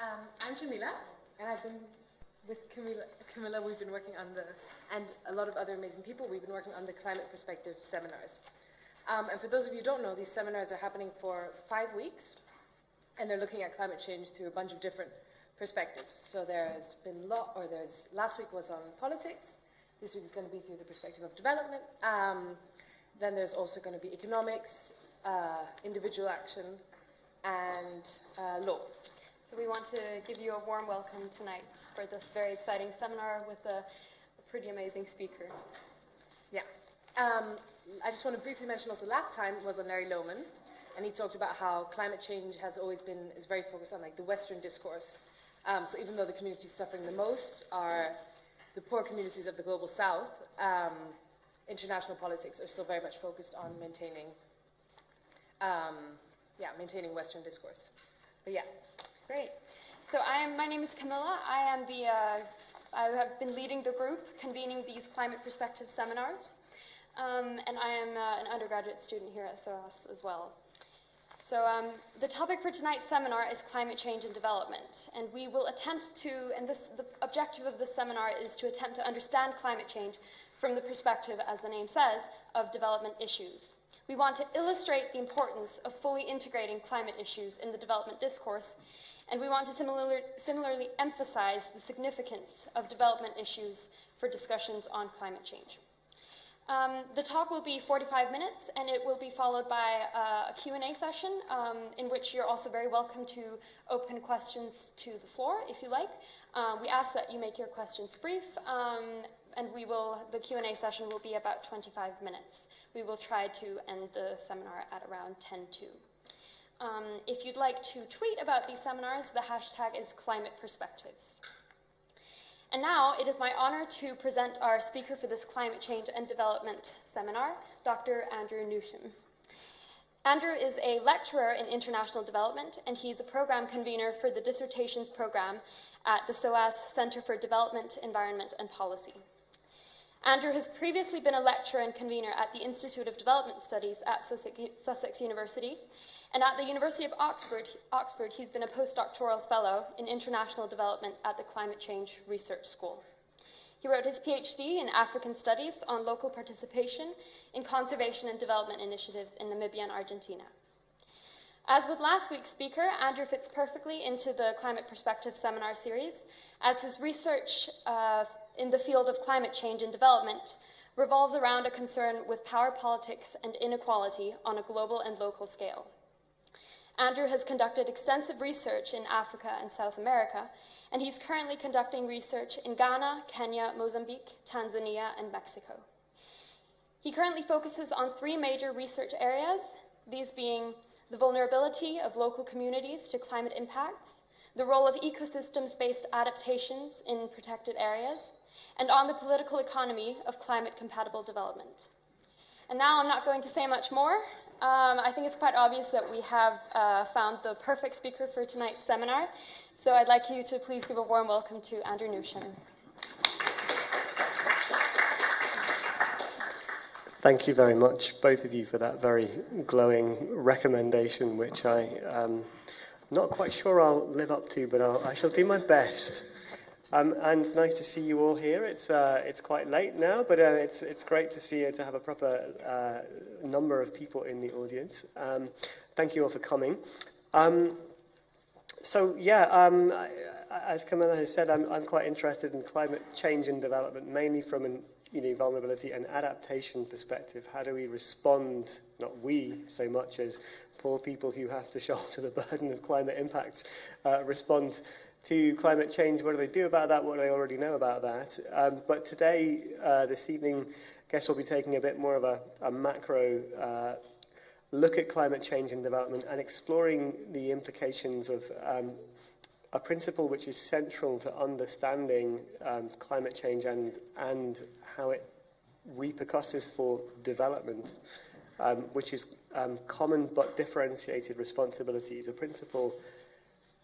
Um, I'm Jamila, and I've been with Camilla, Camilla, we've been working on the, and a lot of other amazing people, we've been working on the Climate Perspective seminars. Um, and for those of you who don't know, these seminars are happening for five weeks, and they're looking at climate change through a bunch of different perspectives. So there's been law, or there's, last week was on politics, this week is going to be through the perspective of development. Um, then there's also going to be economics, uh, individual action, and uh, law. So we want to give you a warm welcome tonight for this very exciting seminar with a, a pretty amazing speaker. Yeah. Um, I just want to briefly mention also last time was on Larry Lohmann, and he talked about how climate change has always been, is very focused on like the Western discourse. Um, so even though the communities suffering the most are the poor communities of the global south, um, international politics are still very much focused on maintaining, um, yeah, maintaining Western discourse. But yeah. Great. So I am, my name is Camilla. I am the, uh, I have been leading the group convening these climate perspective seminars. Um, and I am uh, an undergraduate student here at SOAS as well. So um, the topic for tonight's seminar is climate change and development. And we will attempt to, and this, the objective of this seminar is to attempt to understand climate change from the perspective, as the name says, of development issues. We want to illustrate the importance of fully integrating climate issues in the development discourse and we want to similar, similarly emphasize the significance of development issues for discussions on climate change. Um, the talk will be 45 minutes, and it will be followed by uh, a Q&A session um, in which you're also very welcome to open questions to the floor, if you like. Um, we ask that you make your questions brief, um, and we will, the Q&A session will be about 25 minutes. We will try to end the seminar at around 10 to. Um, if you'd like to tweet about these seminars, the hashtag is Climate Perspectives. And now it is my honor to present our speaker for this Climate Change and Development seminar, Dr. Andrew Newsham. Andrew is a lecturer in international development, and he's a program convener for the dissertations program at the SOAS Center for Development, Environment, and Policy. Andrew has previously been a lecturer and convener at the Institute of Development Studies at Sussex University and at the University of Oxford, Oxford, he's been a postdoctoral fellow in international development at the Climate Change Research School. He wrote his PhD in African Studies on local participation in conservation and development initiatives in Namibia and Argentina. As with last week's speaker, Andrew fits perfectly into the Climate Perspective seminar series, as his research uh, in the field of climate change and development revolves around a concern with power politics and inequality on a global and local scale. Andrew has conducted extensive research in Africa and South America, and he's currently conducting research in Ghana, Kenya, Mozambique, Tanzania, and Mexico. He currently focuses on three major research areas, these being the vulnerability of local communities to climate impacts, the role of ecosystems-based adaptations in protected areas, and on the political economy of climate-compatible development. And now I'm not going to say much more. Um, I think it's quite obvious that we have uh, found the perfect speaker for tonight's seminar. So I'd like you to please give a warm welcome to Andrew Newsham. Thank you very much, both of you, for that very glowing recommendation, which I am um, not quite sure I'll live up to, but I'll, I shall do my best. Um, and nice to see you all here. It's, uh, it's quite late now, but uh, it's, it's great to see you, to have a proper uh, number of people in the audience. Um, thank you all for coming. Um, so, yeah, um, I, as Camilla has said, I'm, I'm quite interested in climate change and development, mainly from an you know, vulnerability and adaptation perspective. How do we respond, not we so much as poor people who have to shoulder the burden of climate impacts, uh, respond to climate change. What do they do about that? What do they already know about that? Um, but today, uh, this evening, I guess we'll be taking a bit more of a, a macro uh, look at climate change and development and exploring the implications of um, a principle which is central to understanding um, climate change and, and how it repercusses for development, um, which is um, common but differentiated responsibilities, a principle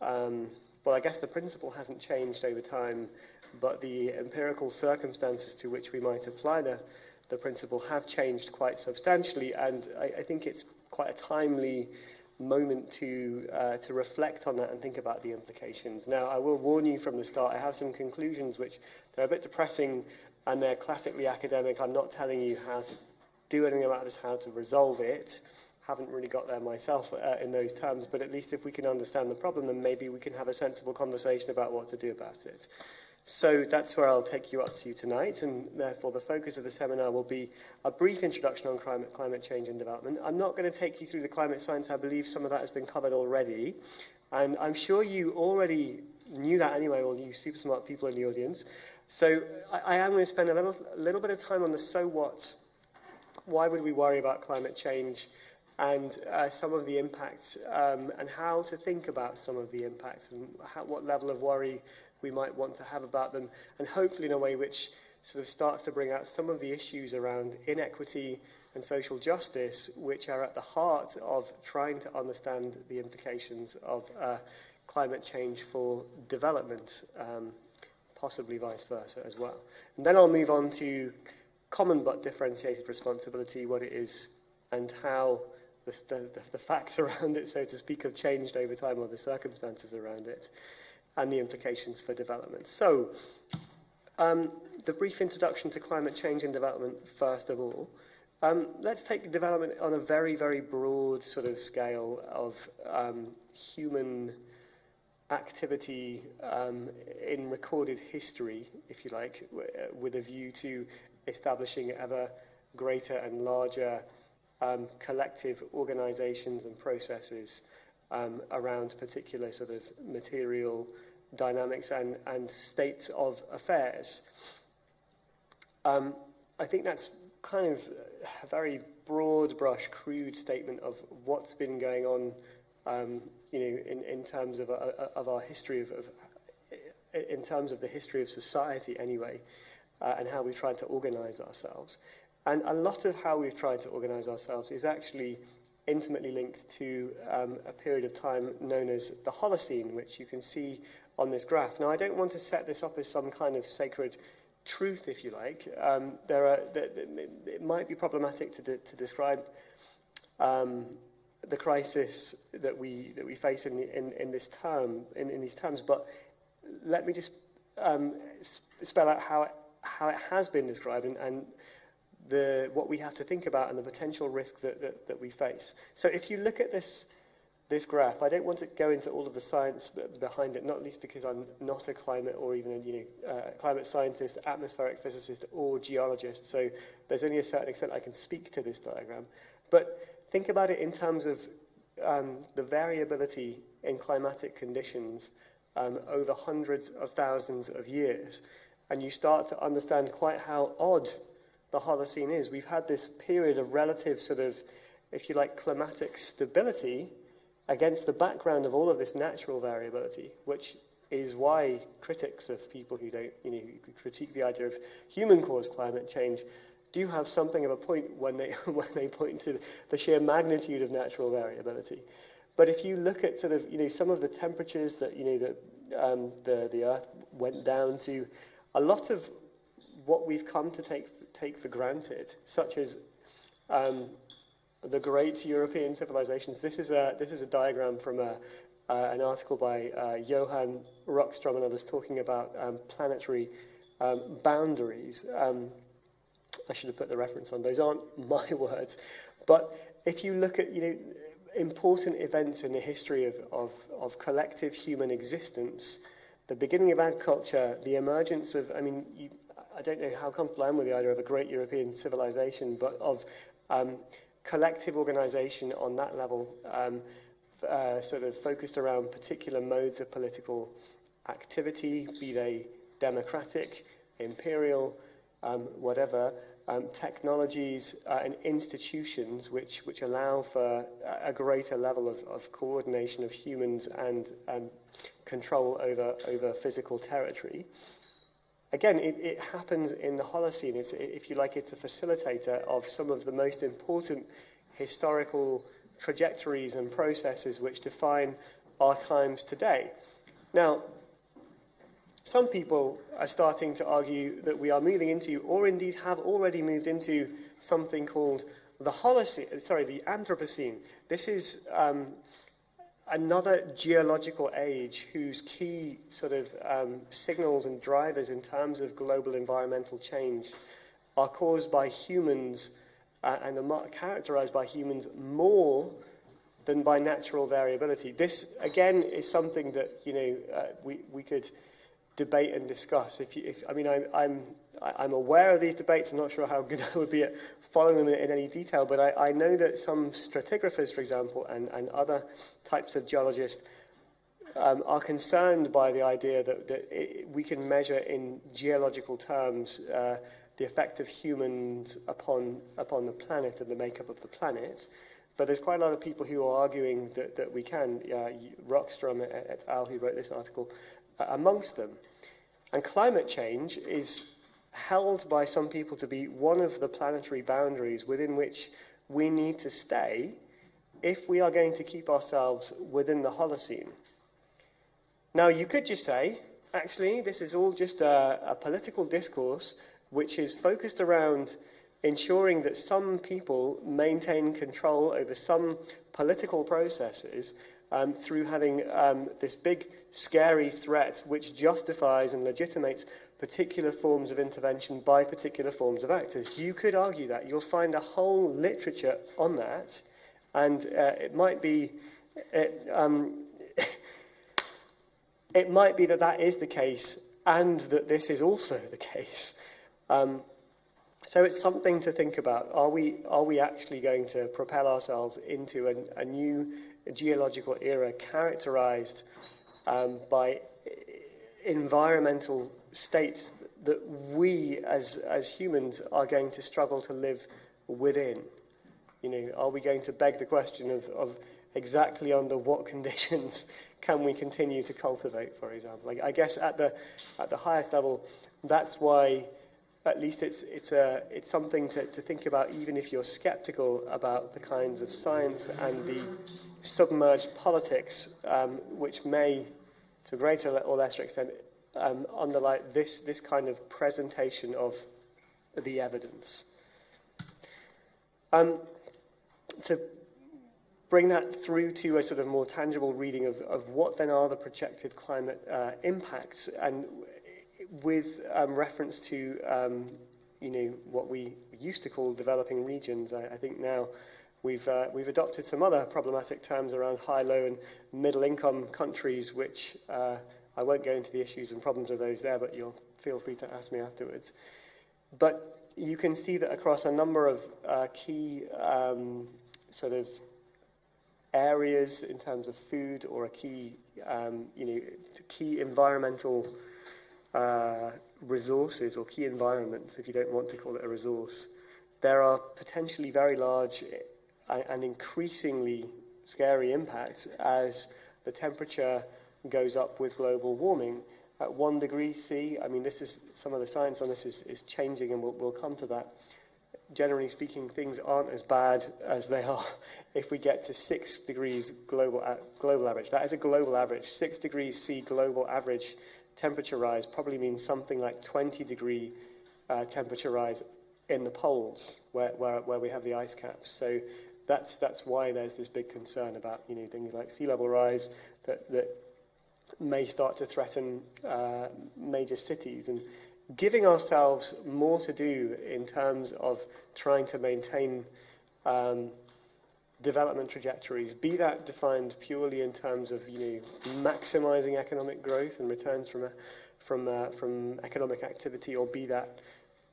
um, Well, I guess the principle hasn't changed over time, but the empirical circumstances to which we might apply the, the principle have changed quite substantially, and I, I think it's quite a timely moment to uh, to reflect on that and think about the implications. Now, I will warn you from the start, I have some conclusions which they're a bit depressing and they're classically academic. I'm not telling you how to do anything about this, how to resolve it. Haven't really got there myself uh, in those terms, but at least if we can understand the problem, then maybe we can have a sensible conversation about what to do about it. So that's where I'll take you up to you tonight, and therefore the focus of the seminar will be a brief introduction on climate, climate change and development. I'm not going to take you through the climate science, I believe some of that has been covered already, and I'm sure you already knew that anyway, all you super smart people in the audience. So I, I am going to spend a little, a little bit of time on the so what, why would we worry about climate change, and uh, some of the impacts, um, and how to think about some of the impacts, and how, what level of worry we might want to have about them, and hopefully in a way which sort of starts to bring out some of the issues around inequity and social justice, which are at the heart of trying to understand the implications of uh, climate change for development, um, possibly vice versa as well. And then I'll move on to common but differentiated responsibility, what it is, and how the, the, the facts around it, so to speak, have changed over time or the circumstances around it and the implications for development. So, um, the brief introduction to climate change and development, first of all. Um, let's take development on a very, very broad sort of scale of um, human activity um, in recorded history, if you like, uh, with a view to establishing ever greater and larger um, collective organizations and processes um, around particular sort of material dynamics and, and states of affairs. Um, I think that's kind of a very broad brush, crude statement of what's been going on, um, you know, in, in terms of, uh, of our history of, of, in terms of the history of society anyway, uh, and how we've tried to organize ourselves. And a lot of how we've tried to organize ourselves is actually intimately linked to um, a period of time known as the Holocene, which you can see on this graph. Now, I don't want to set this up as some kind of sacred truth, if you like. Um, there are, it might be problematic to, to describe um, the crisis that we, that we face in, in, in this term, in, in these terms, but let me just um, spell out how it, how it has been described and, and the, what we have to think about and the potential risk that, that, that we face. So if you look at this this graph. I don't want to go into all of the science behind it, not least because I'm not a climate or even a you know, uh, climate scientist, atmospheric physicist, or geologist, so there's only a certain extent I can speak to this diagram. But think about it in terms of um, the variability in climatic conditions um, over hundreds of thousands of years, and you start to understand quite how odd the Holocene is. We've had this period of relative sort of, if you like, climatic stability, against the background of all of this natural variability, which is why critics of people who don't, you know, who critique the idea of human-caused climate change do have something of a point when they, when they point to the sheer magnitude of natural variability. But if you look at sort of, you know, some of the temperatures that, you know, that um, the, the Earth went down to, a lot of what we've come to take, take for granted, such as um, the great European civilizations. This is a, this is a diagram from a, uh, an article by uh, Johan Rockström and others talking about um, planetary um, boundaries. Um, I should have put the reference on. Those aren't my words. But if you look at, you know, important events in the history of, of, of collective human existence, the beginning of agriculture, the emergence of, I mean, you, I don't know how comfortable I am with the idea of a great European civilization, but of um, collective organization on that level, um, uh, sort of focused around particular modes of political activity, be they democratic, imperial, um, whatever, um, technologies uh, and institutions which, which allow for a greater level of, of coordination of humans and um, control over, over physical territory. Again, it, it happens in the Holocene. It's, if you like, it's a facilitator of some of the most important historical trajectories and processes which define our times today. Now, some people are starting to argue that we are moving into, or indeed have already moved into, something called the Holocene, sorry, the Anthropocene, this is um, another geological age whose key sort of um, signals and drivers in terms of global environmental change are caused by humans uh, and are characterized by humans more than by natural variability. This, again, is something that, you know, uh, we, we could debate and discuss. If, you, if I mean, I'm, I'm, I'm aware of these debates. I'm not sure how good I would be at following them in, in any detail, but I, I know that some stratigraphers, for example, and, and other types of geologists um, are concerned by the idea that, that it, we can measure in geological terms uh, the effect of humans upon, upon the planet and the makeup of the planet. But there's quite a lot of people who are arguing that, that we can. Uh, Rockstrom et al., who wrote this article, uh, amongst them. And climate change is held by some people to be one of the planetary boundaries within which we need to stay if we are going to keep ourselves within the Holocene. Now, you could just say, actually, this is all just a, a political discourse which is focused around ensuring that some people maintain control over some political processes um, through having um, this big, scary threat which justifies and legitimates particular forms of intervention by particular forms of actors. You could argue that. You'll find a whole literature on that, and uh, it might be. It, um, it might be that that is the case, and that this is also the case. Um, so it's something to think about. Are we, are we actually going to propel ourselves into a, a new geological era characterized um, by environmental states that we as, as humans are going to struggle to live within? You know, are we going to beg the question of, of exactly under what conditions can we continue to cultivate, for example? Like, I guess at the, at the highest level, that's why at least it's, it's, a, it's something to, to think about even if you're skeptical about the kinds of science and the submerged politics um, which may, to a greater or lesser extent, um, underlie this, this kind of presentation of the evidence. Um, to bring that through to a sort of more tangible reading of, of what then are the projected climate uh, impacts and with um, reference to um, you know what we used to call developing regions, I, I think now we've uh, we've adopted some other problematic terms around high, low, and middle income countries, which uh, I won't go into the issues and problems of those there, but you'll feel free to ask me afterwards. But you can see that across a number of uh, key um, sort of areas in terms of food or a key, um, you know, key environmental uh, resources or key environments, if you don't want to call it a resource, there are potentially very large and increasingly scary impacts as the temperature goes up with global warming. At one degree C, I mean, this is some of the science on this is, is changing, and we'll, we'll come to that. Generally speaking, things aren't as bad as they are if we get to six degrees global, global average. That is a global average. Six degrees C global average temperature rise probably means something like 20 degree uh, temperature rise in the poles where, where, where we have the ice caps. So that's, that's why there's this big concern about you know, things like sea level rise that, that may start to threaten uh, major cities. And giving ourselves more to do in terms of trying to maintain um, development trajectories, be that defined purely in terms of you know, maximizing economic growth and returns from, a, from, a, from economic activity, or be that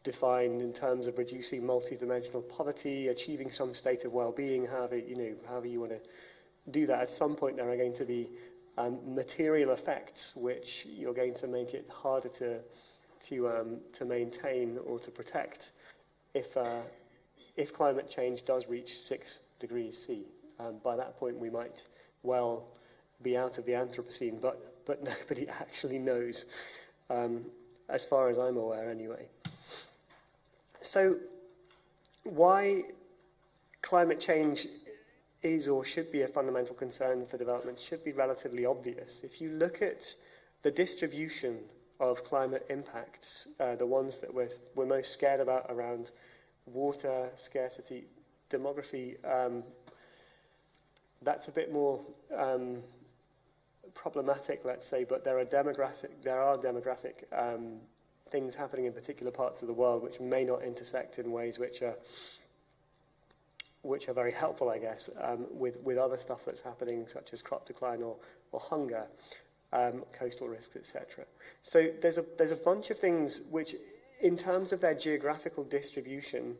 defined in terms of reducing multidimensional poverty, achieving some state of well-being, however you know, however you want to do that. At some point, there are going to be um, material effects which you're going to make it harder to to um, to maintain or to protect if uh, if climate change does reach six degrees C. Um, by that point, we might well be out of the Anthropocene, but, but nobody actually knows, um, as far as I'm aware anyway. So, why climate change is or should be a fundamental concern for development should be relatively obvious. If you look at the distribution of climate impacts, uh, the ones that we're, we're most scared about around water scarcity, demography, um, that's a bit more um, problematic, let's say, but there are demographic, there are demographic um, things happening in particular parts of the world which may not intersect in ways which are which are very helpful, I guess, um, with, with other stuff that's happening, such as crop decline or, or hunger, um, coastal risks, etc. So there's a, there's a bunch of things which, in terms of their geographical distribution,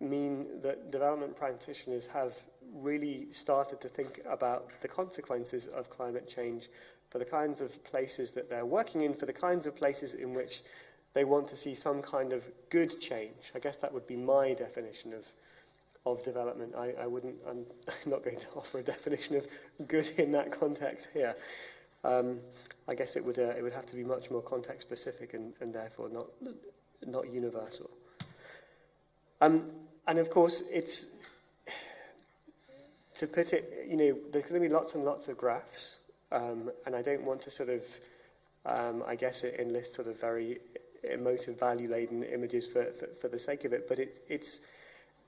mean that development practitioners have really started to think about the consequences of climate change for the kinds of places that they're working in, for the kinds of places in which they want to see some kind of good change. I guess that would be my definition of, of development. I, I wouldn't, I'm not going to offer a definition of good in that context here. Um, I guess it would, uh, it would have to be much more context specific and, and therefore not, not universal. Um, and of course, it's, to put it, you know, there's going to be lots and lots of graphs, um, and I don't want to sort of, um, I guess, enlist sort of very emotive, value-laden images for, for, for the sake of it, but it's, it's,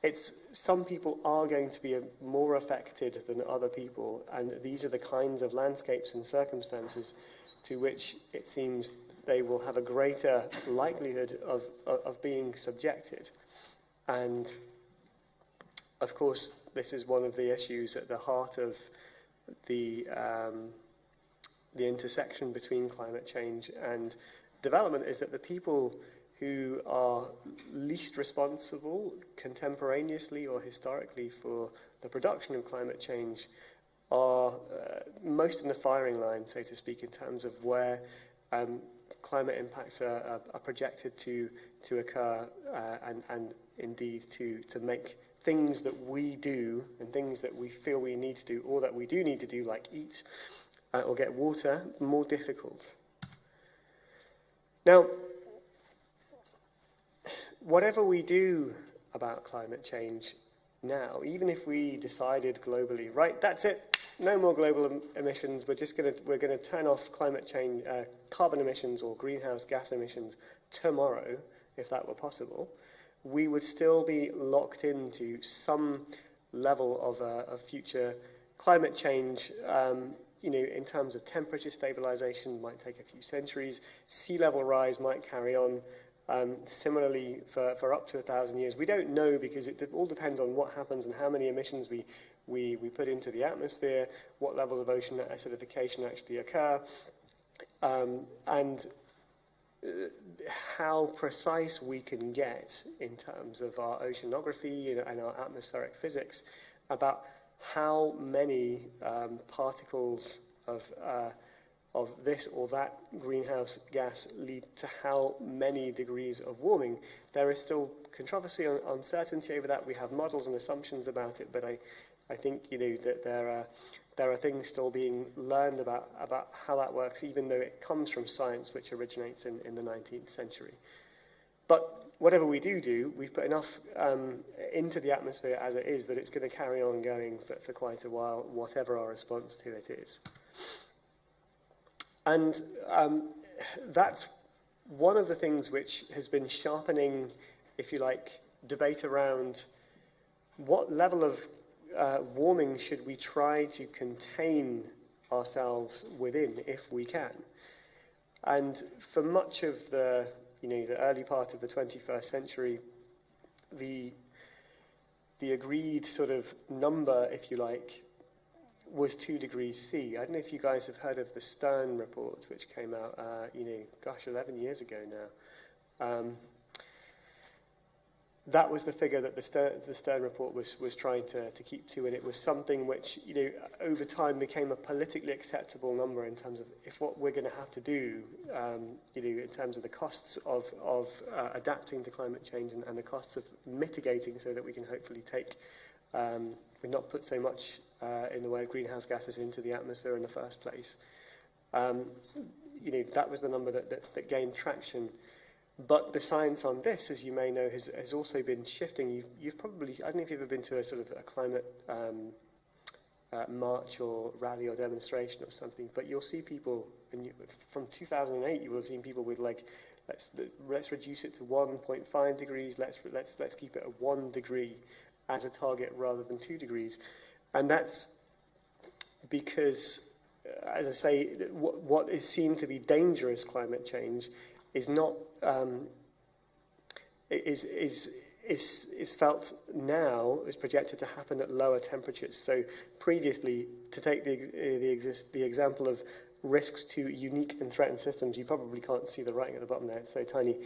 it's some people are going to be more affected than other people, and these are the kinds of landscapes and circumstances to which it seems they will have a greater likelihood of, of, being subjected. And of course, this is one of the issues at the heart of the, um, the intersection between climate change and development is that the people who are least responsible contemporaneously or historically for the production of climate change are uh, most in the firing line, so to speak, in terms of where um, climate impacts are, are, are projected to, to occur uh, and, and indeed to, to make things that we do and things that we feel we need to do or that we do need to do, like eat uh, or get water, more difficult. Now, whatever we do about climate change now, even if we decided globally, right, that's it, no more global em emissions, we're just going to we're going to turn off climate change, uh, carbon emissions or greenhouse gas emissions tomorrow, if that were possible, we would still be locked into some level of, uh, of future climate change. Um, you know, in terms of temperature stabilization, might take a few centuries. Sea level rise might carry on um, similarly for, for up to a thousand years. We don't know because it all depends on what happens and how many emissions we, we, we put into the atmosphere, what levels of ocean acidification actually occur, um, and uh, how precise we can get in terms of our oceanography and our atmospheric physics about how many um, particles of, uh, of this or that greenhouse gas lead to how many degrees of warming. There is still controversy and uncertainty over that. We have models and assumptions about it, but I, I think you know that there are there are things still being learned about about how that works, even though it comes from science, which originates in, in the 19th century. But whatever we do do, we've put enough um, into the atmosphere as it is that it's going to carry on going for, for quite a while, whatever our response to it is. And um, that's one of the things which has been sharpening, if you like, debate around what level of uh, warming should we try to contain ourselves within if we can. And for much of the you know, the early part of the 21st century, the, the agreed sort of number, if you like, was 2 degrees C. I don't know if you guys have heard of the Stern reports, which came out, uh, you know, gosh, 11 years ago now. Um, that was the figure that the Stern, the Stern report was, was trying to, to keep to, and it was something which, you know, over time became a politically acceptable number in terms of if what we're going to have to do, um, you know, in terms of the costs of, of uh, adapting to climate change and, and the costs of mitigating so that we can hopefully take, um, we not put so much uh, in the way of greenhouse gases into the atmosphere in the first place. Um, you know, that was the number that, that, that gained traction. But the science on this, as you may know, has, has also been shifting. You've, you've probably, I don't know if you've ever been to a sort of a climate um, uh, march or rally or demonstration or something, but you'll see people, and you, from 2008, you will have seen people with like, let's, let's reduce it to 1.5 degrees, let's, let's, let's keep it at one degree. as a target rather than 2 degrees. And that's because, as I say, what, what is seen to be dangerous climate change is not um, is, is, is, is felt now, is projected to happen at lower temperatures. So previously, to take the, the, exist, the example of risks to unique and threatened systems, you probably can't see the writing at the bottom there, it's so tiny.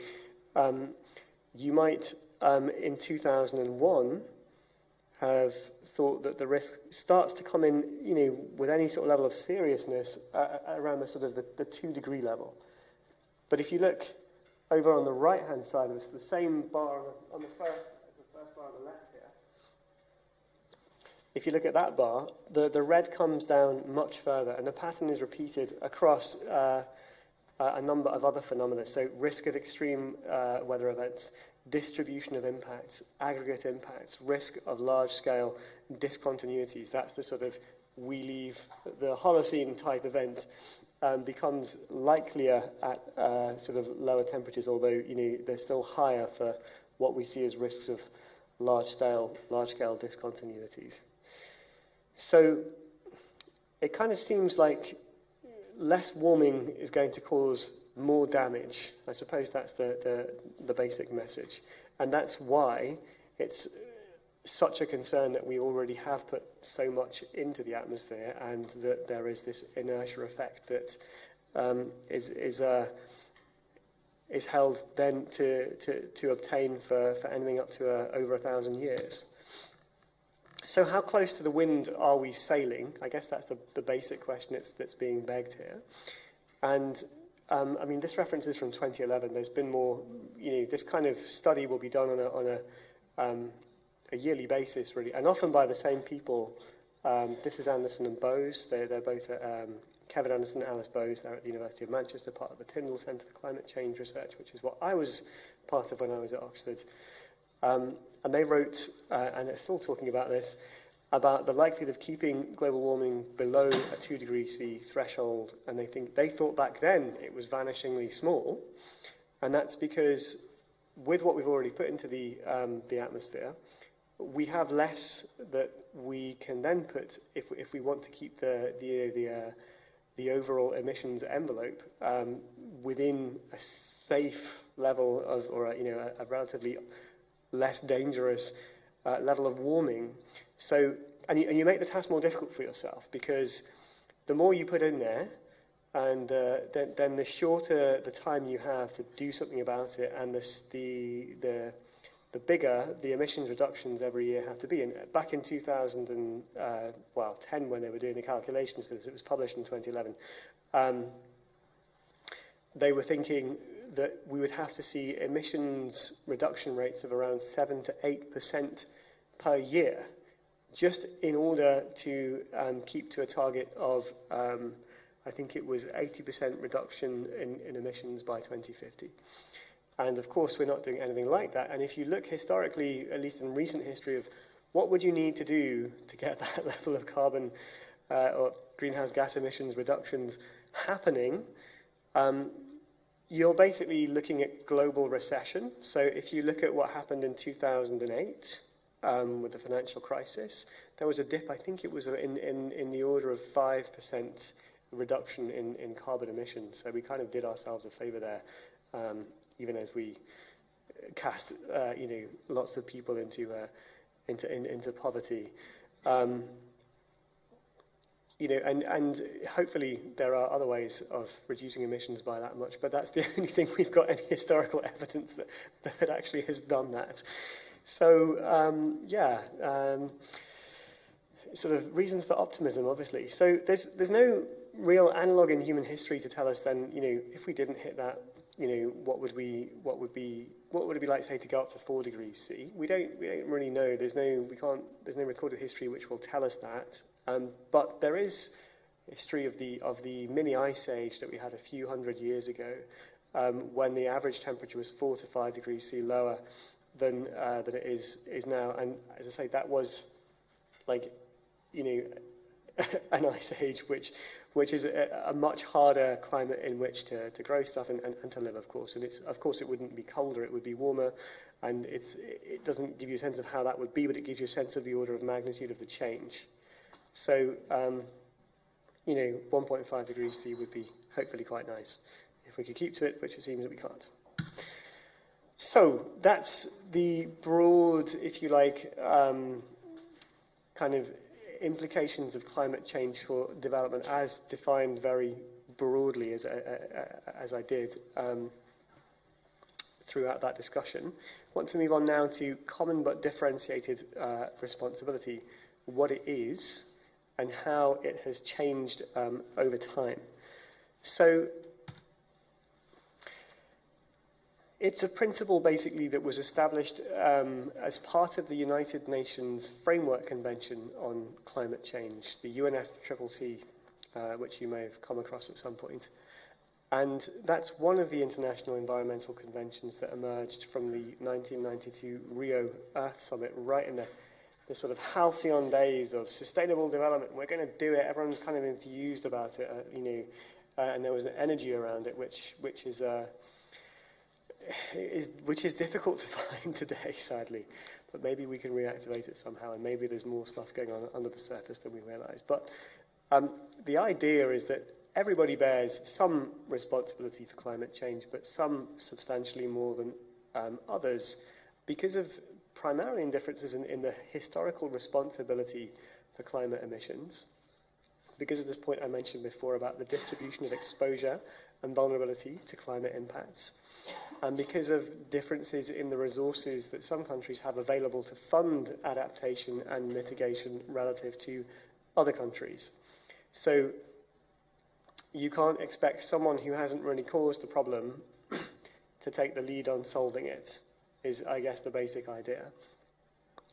Um, you might, um, in 2001, have thought that the risk starts to come in, you know, with any sort of level of seriousness uh, around the sort of the, the two degree level. But if you look over on the right hand side of this, the same bar on the, on the first, the first bar on the left here. If you look at that bar, the, the red comes down much further, and the pattern is repeated across uh, uh, a number of other phenomena. So, risk of extreme uh, weather events, distribution of impacts, aggregate impacts, risk of large-scale discontinuities. That's the sort of we leave the Holocene type event um, becomes likelier at uh, sort of lower temperatures, although you know they're still higher for what we see as risks of large-scale large-scale discontinuities. So it kind of seems like less warming is going to cause more damage. I suppose that's the, the, the basic message. And that's why it's such a concern that we already have put so much into the atmosphere and that there is this inertia effect that um, is, is, uh, is held then to, to, to obtain for, for anything up to uh, over a thousand years. So how close to the wind are we sailing? I guess that's the, the basic question that's, that's being begged here. And Um, I mean, this reference is from 2011. There's been more, you know, this kind of study will be done on a, on a, um, a yearly basis, really, and often by the same people. Um, this is Anderson and Bowes. They're, they're both at, um, Kevin Anderson and Alice Bowes. They're at the University of Manchester, part of the Tyndall Centre for Climate Change Research, which is what I was part of when I was at Oxford. Um, and they wrote, uh, and they're still talking about this, about the likelihood of keeping global warming below a 2 degree C threshold, and they think they thought back then it was vanishingly small, and that's because with what we've already put into the, um, the atmosphere, we have less that we can then put if, if we want to keep the, the, the, uh, the overall emissions envelope um, within a safe level of, or a, you know, a, a relatively less dangerous uh, level of warming. So, and you, and you make the task more difficult for yourself because the more you put in there, and uh, then, then the shorter the time you have to do something about it, and the the, the, the bigger the emissions reductions every year have to be. And back in 2000 and, uh, well, 10 when they were doing the calculations for this, it was published in 2011, um, they were thinking that we would have to see emissions reduction rates of around 7 to 8% per year just in order to um, keep to a target of, um, I think it was 80% reduction in, in emissions by 2050. And of course, we're not doing anything like that. And if you look historically, at least in recent history, of what would you need to do to get that level of carbon uh, or greenhouse gas emissions reductions happening, um, you're basically looking at global recession. So if you look at what happened in 2008 um, with the financial crisis, there was a dip, I think it was in, in, in the order of 5% reduction in, in carbon emissions. So we kind of did ourselves a favor there, um, even as we cast, uh, you know, lots of people into, uh, into, in, into poverty. Um, you know, and, and hopefully there are other ways of reducing emissions by that much, but that's the only thing we've got any historical evidence that, that actually has done that. So, um, yeah, um, sort of reasons for optimism, obviously. So there's, there's no real analog in human history to tell us then, you know, if we didn't hit that you know, what would we, what would be, what would it be like, say, to go up to four degrees C? We don't, we don't really know. There's no, we can't, there's no recorded history which will tell us that. Um, but there is history of the of the mini ice age that we had a few hundred years ago, um, when the average temperature was four to five degrees C lower than uh, than it is is now. And as I say, that was like, you know, an ice age, which which is a, a much harder climate in which to, to grow stuff and, and, and to live, of course. And it's of course it wouldn't be colder; it would be warmer, and it's it doesn't give you a sense of how that would be, but it gives you a sense of the order of magnitude of the change. So, um, you know, 1.5 degrees C would be hopefully quite nice if we could keep to it, which it seems that we can't. So that's the broad, if you like, um, kind of implications of climate change for development as defined very broadly as, uh, uh, as I did um, throughout that discussion. I want to move on now to common but differentiated uh, responsibility, what it is and how it has changed um, over time. So It's a principle basically that was established um, as part of the United Nations Framework Convention on Climate Change, the UNFCCC, uh, which you may have come across at some point. And that's one of the international environmental conventions that emerged from the 1992 Rio Earth Summit, right in the, the sort of halcyon days of sustainable development. We're going to do it. Everyone's kind of enthused about it, uh, you know, uh, and there was an energy around it, which, which is... Uh, is, which is difficult to find today, sadly. But maybe we can reactivate it somehow, and maybe there's more stuff going on under the surface than we realize. But um, the idea is that everybody bears some responsibility for climate change, but some substantially more than um, others because of primarily in differences in, in the historical responsibility for climate emissions. Because of this point I mentioned before about the distribution of exposure and vulnerability to climate impacts and because of differences in the resources that some countries have available to fund adaptation and mitigation relative to other countries. So you can't expect someone who hasn't really caused the problem to take the lead on solving it, is, I guess, the basic idea.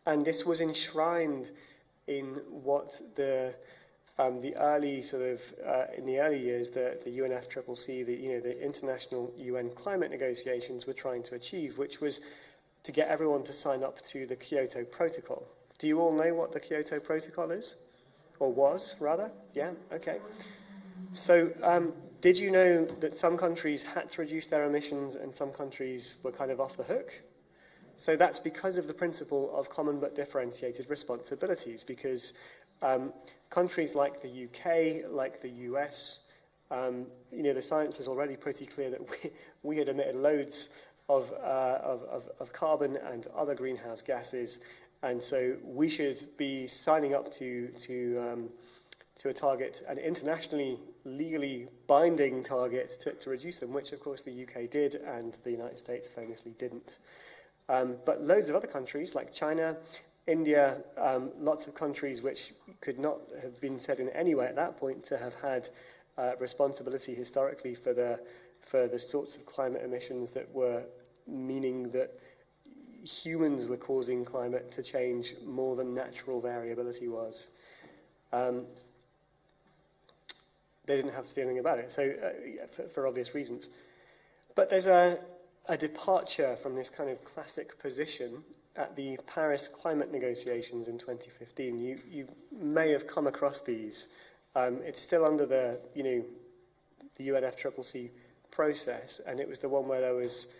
And this was enshrined in what the um, the early sort of uh, in the early years, the, the UNFCCC, the you know the international UN climate negotiations were trying to achieve, which was to get everyone to sign up to the Kyoto Protocol. Do you all know what the Kyoto Protocol is, or was rather? Yeah, okay. So, um, did you know that some countries had to reduce their emissions and some countries were kind of off the hook? So that's because of the principle of common but differentiated responsibilities, because um, countries like the UK, like the US, um, you know, the science was already pretty clear that we, we had emitted loads of, uh, of, of, of carbon and other greenhouse gases, and so we should be signing up to, to, um, to a target, an internationally legally binding target to, to reduce them, which of course the UK did and the United States famously didn't. Um, but loads of other countries like China India, um, lots of countries which could not have been said in any way at that point to have had uh, responsibility historically for the, for the sorts of climate emissions that were meaning that humans were causing climate to change more than natural variability was. Um, they didn't have to do anything about it, so uh, for, for obvious reasons. But there's a, a departure from this kind of classic position at the Paris climate negotiations in 2015. You, you may have come across these. Um, it's still under the, you know, the UNFCCC process, and it was the one where there was,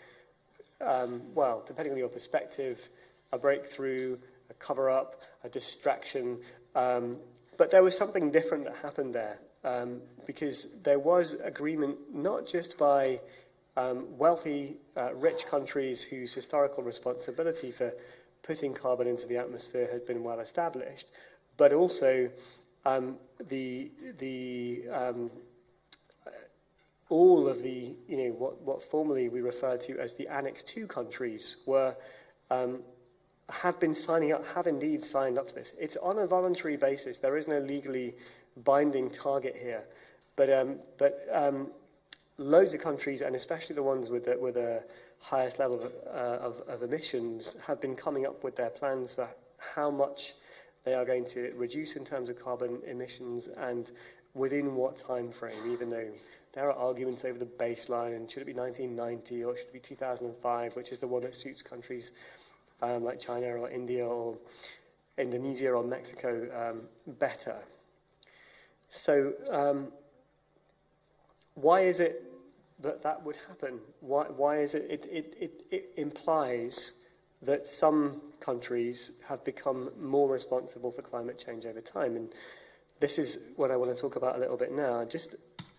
um, well, depending on your perspective, a breakthrough, a cover-up, a distraction, um, but there was something different that happened there, um, because there was agreement not just by um, wealthy, uh, rich countries whose historical responsibility for putting carbon into the atmosphere had been well established, but also um, the, the, um, all of the, you know, what, what formerly we referred to as the Annex Two countries were, um, have been signing up, have indeed signed up to this. It's on a voluntary basis. There is no legally binding target here. But, um, but um, loads of countries, and especially the ones with the, with the highest level of, uh, of, of emissions, have been coming up with their plans for how much they are going to reduce in terms of carbon emissions and within what time frame, even though there are arguments over the baseline and should it be 1990 or should it be 2005, which is the one that suits countries um, like China or India or Indonesia or Mexico um, better. So, um, why is it that that would happen? Why, why is it, it, it, it, it implies that some countries have become more responsible for climate change over time. And this is what I want to talk about a little bit now. Just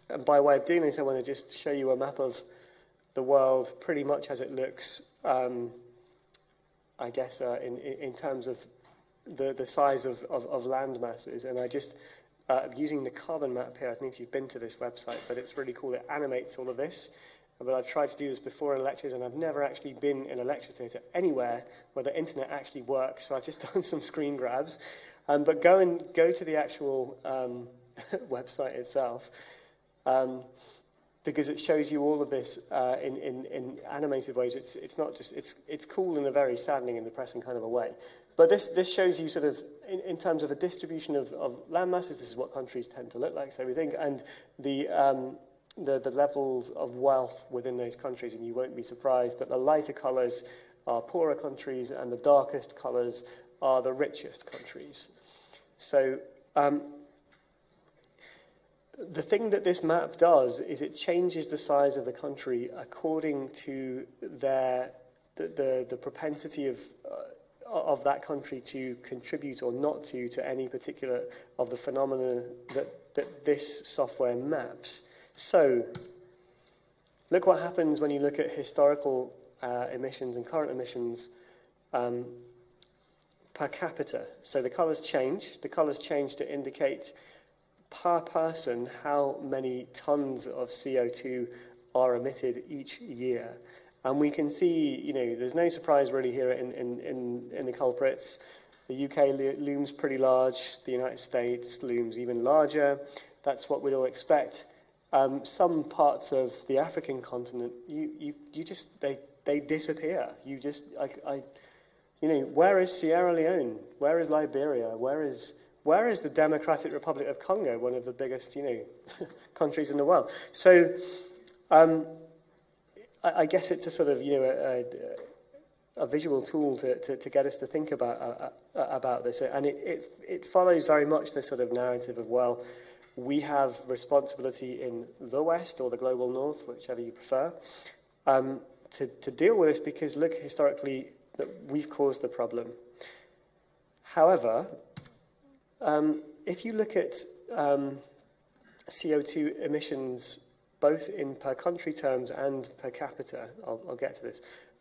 and by way of doing this, I want to just show you a map of the world pretty much as it looks, um, I guess, uh, in, in terms of the, the size of, of, of land masses. And I just, uh, using the carbon map here, I don't think if you've been to this website, but it's really cool. It animates all of this. But I've tried to do this before in lectures, and I've never actually been in a lecture theatre anywhere where the internet actually works. So I've just done some screen grabs. Um, but go and go to the actual um, website itself. Um, because it shows you all of this uh, in, in, in animated ways. It's, it's not just, it's, it's cool in a very saddening and depressing kind of a way. But this, this shows you sort of, in, in terms of the distribution of, of land masses, this is what countries tend to look like, so we think, and the, um, the, the levels of wealth within those countries, and you won't be surprised that the lighter colours are poorer countries and the darkest colours are the richest countries. So um, the thing that this map does is it changes the size of the country according to their, the, the, the propensity of, uh, of that country to contribute or not to to any particular of the phenomena that, that this software maps. So, look what happens when you look at historical uh, emissions and current emissions um, per capita. So the colours change. The colours change to indicate per person how many tons of CO2 are emitted each year. And we can see, you know, there's no surprise really here in, in, in, in the culprits. The UK looms pretty large, the United States looms even larger. That's what we'd all expect. Um, some parts of the African continent, you, you, you just, they, they disappear. You just, I, I, you know, where is Sierra Leone? Where is Liberia? Where is, where is the Democratic Republic of Congo, one of the biggest, you know, countries in the world? So, um, I, I guess it's a sort of, you know, a, a, a visual tool to, to, to get us to think about uh, uh, about this. And it, it, it follows very much this sort of narrative of, well, we have responsibility in the West or the global North, whichever you prefer, um, to, to deal with this because look historically that we've caused the problem. However, um, if you look at um, CO2 emissions both in per country terms and per capita. I'll, I'll get to this.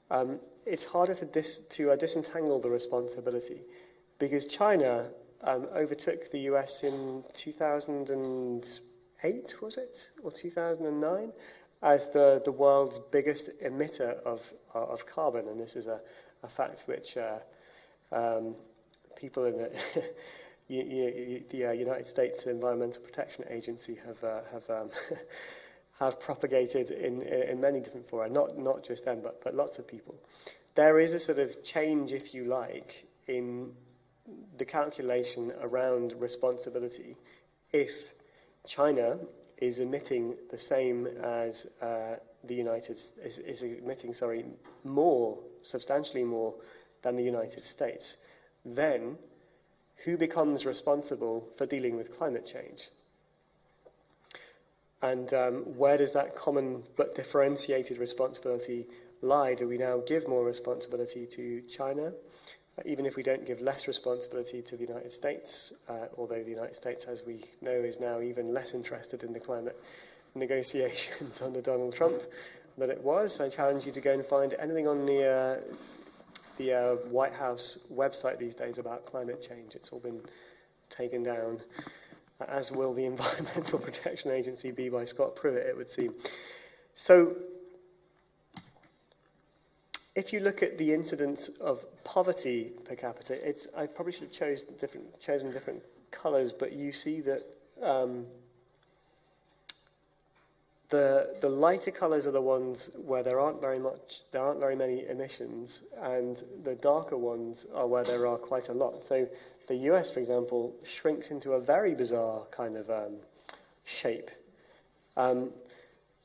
Um, it's harder to, dis to uh, disentangle the responsibility because China um, overtook the US in 2008, was it? Or 2009? As the, the world's biggest emitter of, uh, of carbon. And this is a, a fact which uh, um, people in the. you, you, the uh, United States Environmental Protection Agency have, uh, have um, have propagated in, in many different fora, not, not just them, but, but lots of people. There is a sort of change, if you like, in the calculation around responsibility if China is emitting the same as uh, the United is, is emitting, sorry, more, substantially more than the United States, then who becomes responsible for dealing with climate change? And um, where does that common but differentiated responsibility lie? Do we now give more responsibility to China, uh, even if we don't give less responsibility to the United States, uh, although the United States, as we know, is now even less interested in the climate negotiations under Donald Trump than it was. I challenge you to go and find anything on the, uh, the uh, White House website these days about climate change. It's all been taken down. As will the Environmental Protection Agency be by Scott Pruitt, it would seem. So if you look at the incidence of poverty per capita, it's, I probably should have chose different, chosen different colours, but you see that um, the, the lighter colours are the ones where there aren't very much, there aren't very many emissions, and the darker ones are where there are quite a lot. So the US, for example, shrinks into a very bizarre kind of um, shape. Um,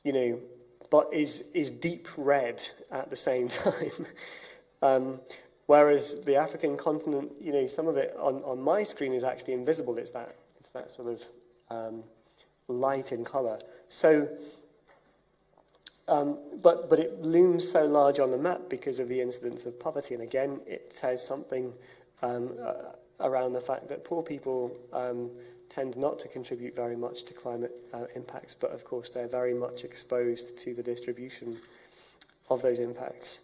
you know, but is, is deep red at the same time. um, whereas the African continent, you know, some of it on, on my screen is actually invisible. It's that, it's that sort of um, light in colour. So, um, but, but it looms so large on the map because of the incidence of poverty. And again, it says something um, uh, around the fact that poor people um, tend not to contribute very much to climate uh, impacts, but of course they're very much exposed to the distribution of those impacts.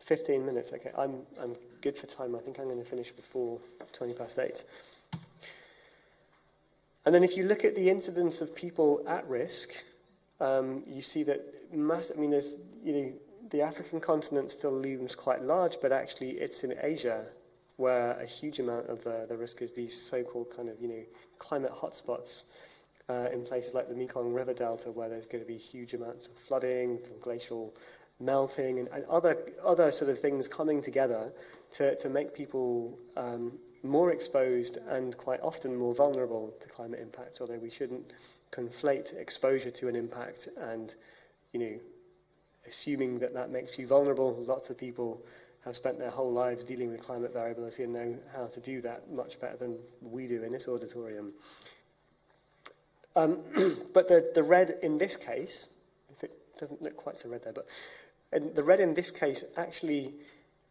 15 minutes, okay. I'm, I'm good for time. I think I'm going to finish before 20 past 8. And then if you look at the incidence of people at risk, um, you see that mass, I mean, there's, you know, the African continent still looms quite large, but actually it's in Asia where a huge amount of the, the risk is these so-called kind of, you know, climate hotspots uh, in places like the Mekong River Delta where there's going to be huge amounts of flooding from glacial melting and, and other, other sort of things coming together to, to make people um, more exposed and quite often more vulnerable to climate impacts, although we shouldn't conflate exposure to an impact and, you know, assuming that that makes you vulnerable. Lots of people have spent their whole lives dealing with climate variability and know how to do that much better than we do in this auditorium. Um, but the, the red in this case, if it doesn't look quite so red there, but the red in this case actually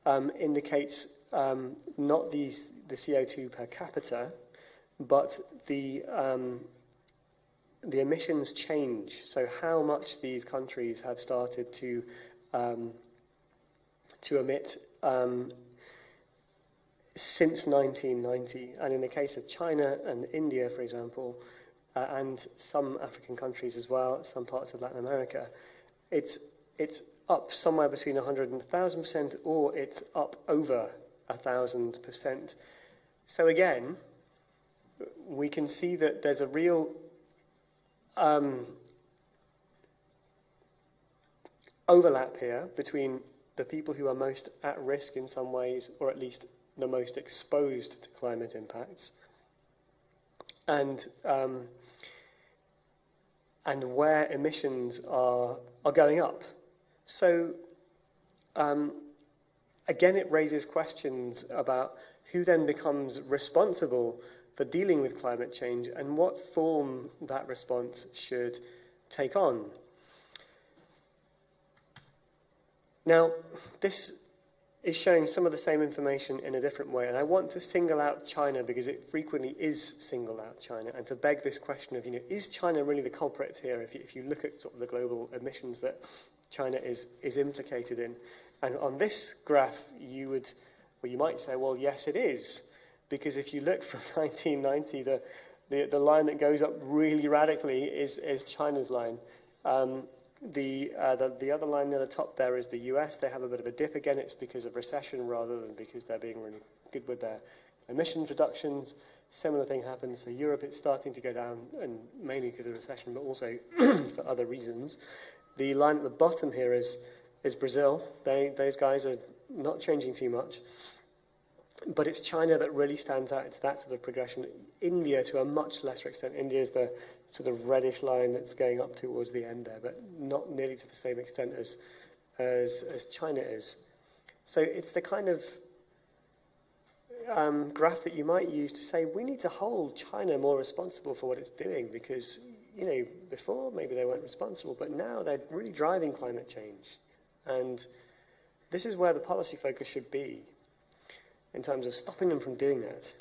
um, indicates um, not the, the CO2 per capita, but the, um, the emissions change. So how much these countries have started to um, to emit um, since 1990. And in the case of China and India, for example, uh, and some African countries as well, some parts of Latin America, it's, it's up somewhere between 100 and 1,000%, or it's up over 1,000%. So again, we can see that there's a real um, overlap here between the people who are most at risk in some ways, or at least the most exposed to climate impacts, and um, and where emissions are are going up. So um, again, it raises questions about who then becomes responsible for dealing with climate change and what form that response should take on. Now, this is showing some of the same information in a different way, and I want to single out China because it frequently is singled out China, and to beg this question of, you know, is China really the culprit here if you, if you look at sort of the global emissions that China is, is implicated in? And on this graph, you would, well, you might say, well, yes, it is, because if you look from 1990, the, the, the line that goes up really radically is, is China's line. Um, the, uh, the, the other line near the top there is the US. They have a bit of a dip again. It's because of recession rather than because they're being really good with their emissions reductions. Similar thing happens for Europe. It's starting to go down, and mainly because of recession, but also for other reasons. The line at the bottom here is, is Brazil. They, those guys are not changing too much. But it's China that really stands out. It's that sort of progression. India, to a much lesser extent, India is the sort of reddish line that's going up towards the end there, but not nearly to the same extent as, as, as China is. So it's the kind of um, graph that you might use to say we need to hold China more responsible for what it's doing because, you know, before maybe they weren't responsible, but now they're really driving climate change. And this is where the policy focus should be in terms of stopping them from doing that.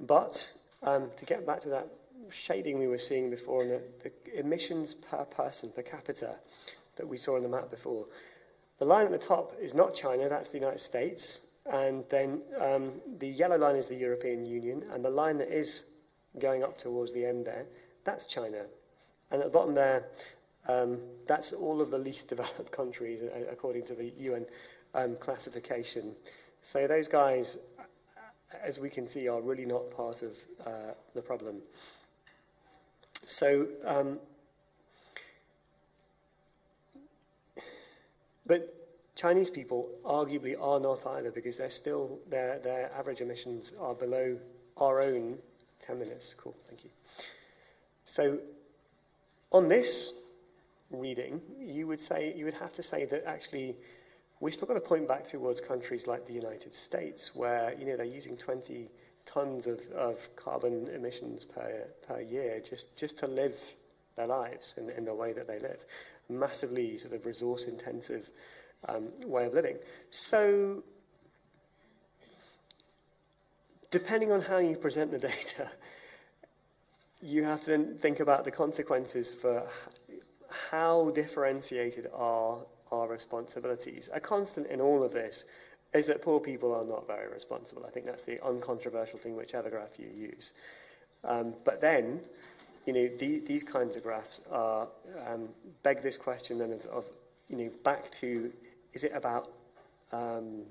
But um, to get back to that shading we were seeing before and the, the emissions per person, per capita, that we saw on the map before. The line at the top is not China, that's the United States. And then um, the yellow line is the European Union. And the line that is going up towards the end there, that's China. And at the bottom there, um, that's all of the least developed countries, uh, according to the UN um, classification. So those guys, uh, as we can see, are really not part of uh, the problem. So, um, but Chinese people arguably are not either because they're still, their, their average emissions are below our own 10 minutes. Cool, thank you. So on this reading, you would say, you would have to say that actually we're still got to point back towards countries like the United States, where you know they're using 20 tons of, of carbon emissions per, per year just, just to live their lives in, in the way that they live. Massively sort of resource intensive um, way of living. So, depending on how you present the data, you have to then think about the consequences for how differentiated are our responsibilities. A constant in all of this is that poor people are not very responsible. I think that's the uncontroversial thing, whichever graph you use. Um, but then, you know, the, these kinds of graphs are, um, beg this question then of, of, you know, back to, is it about, um,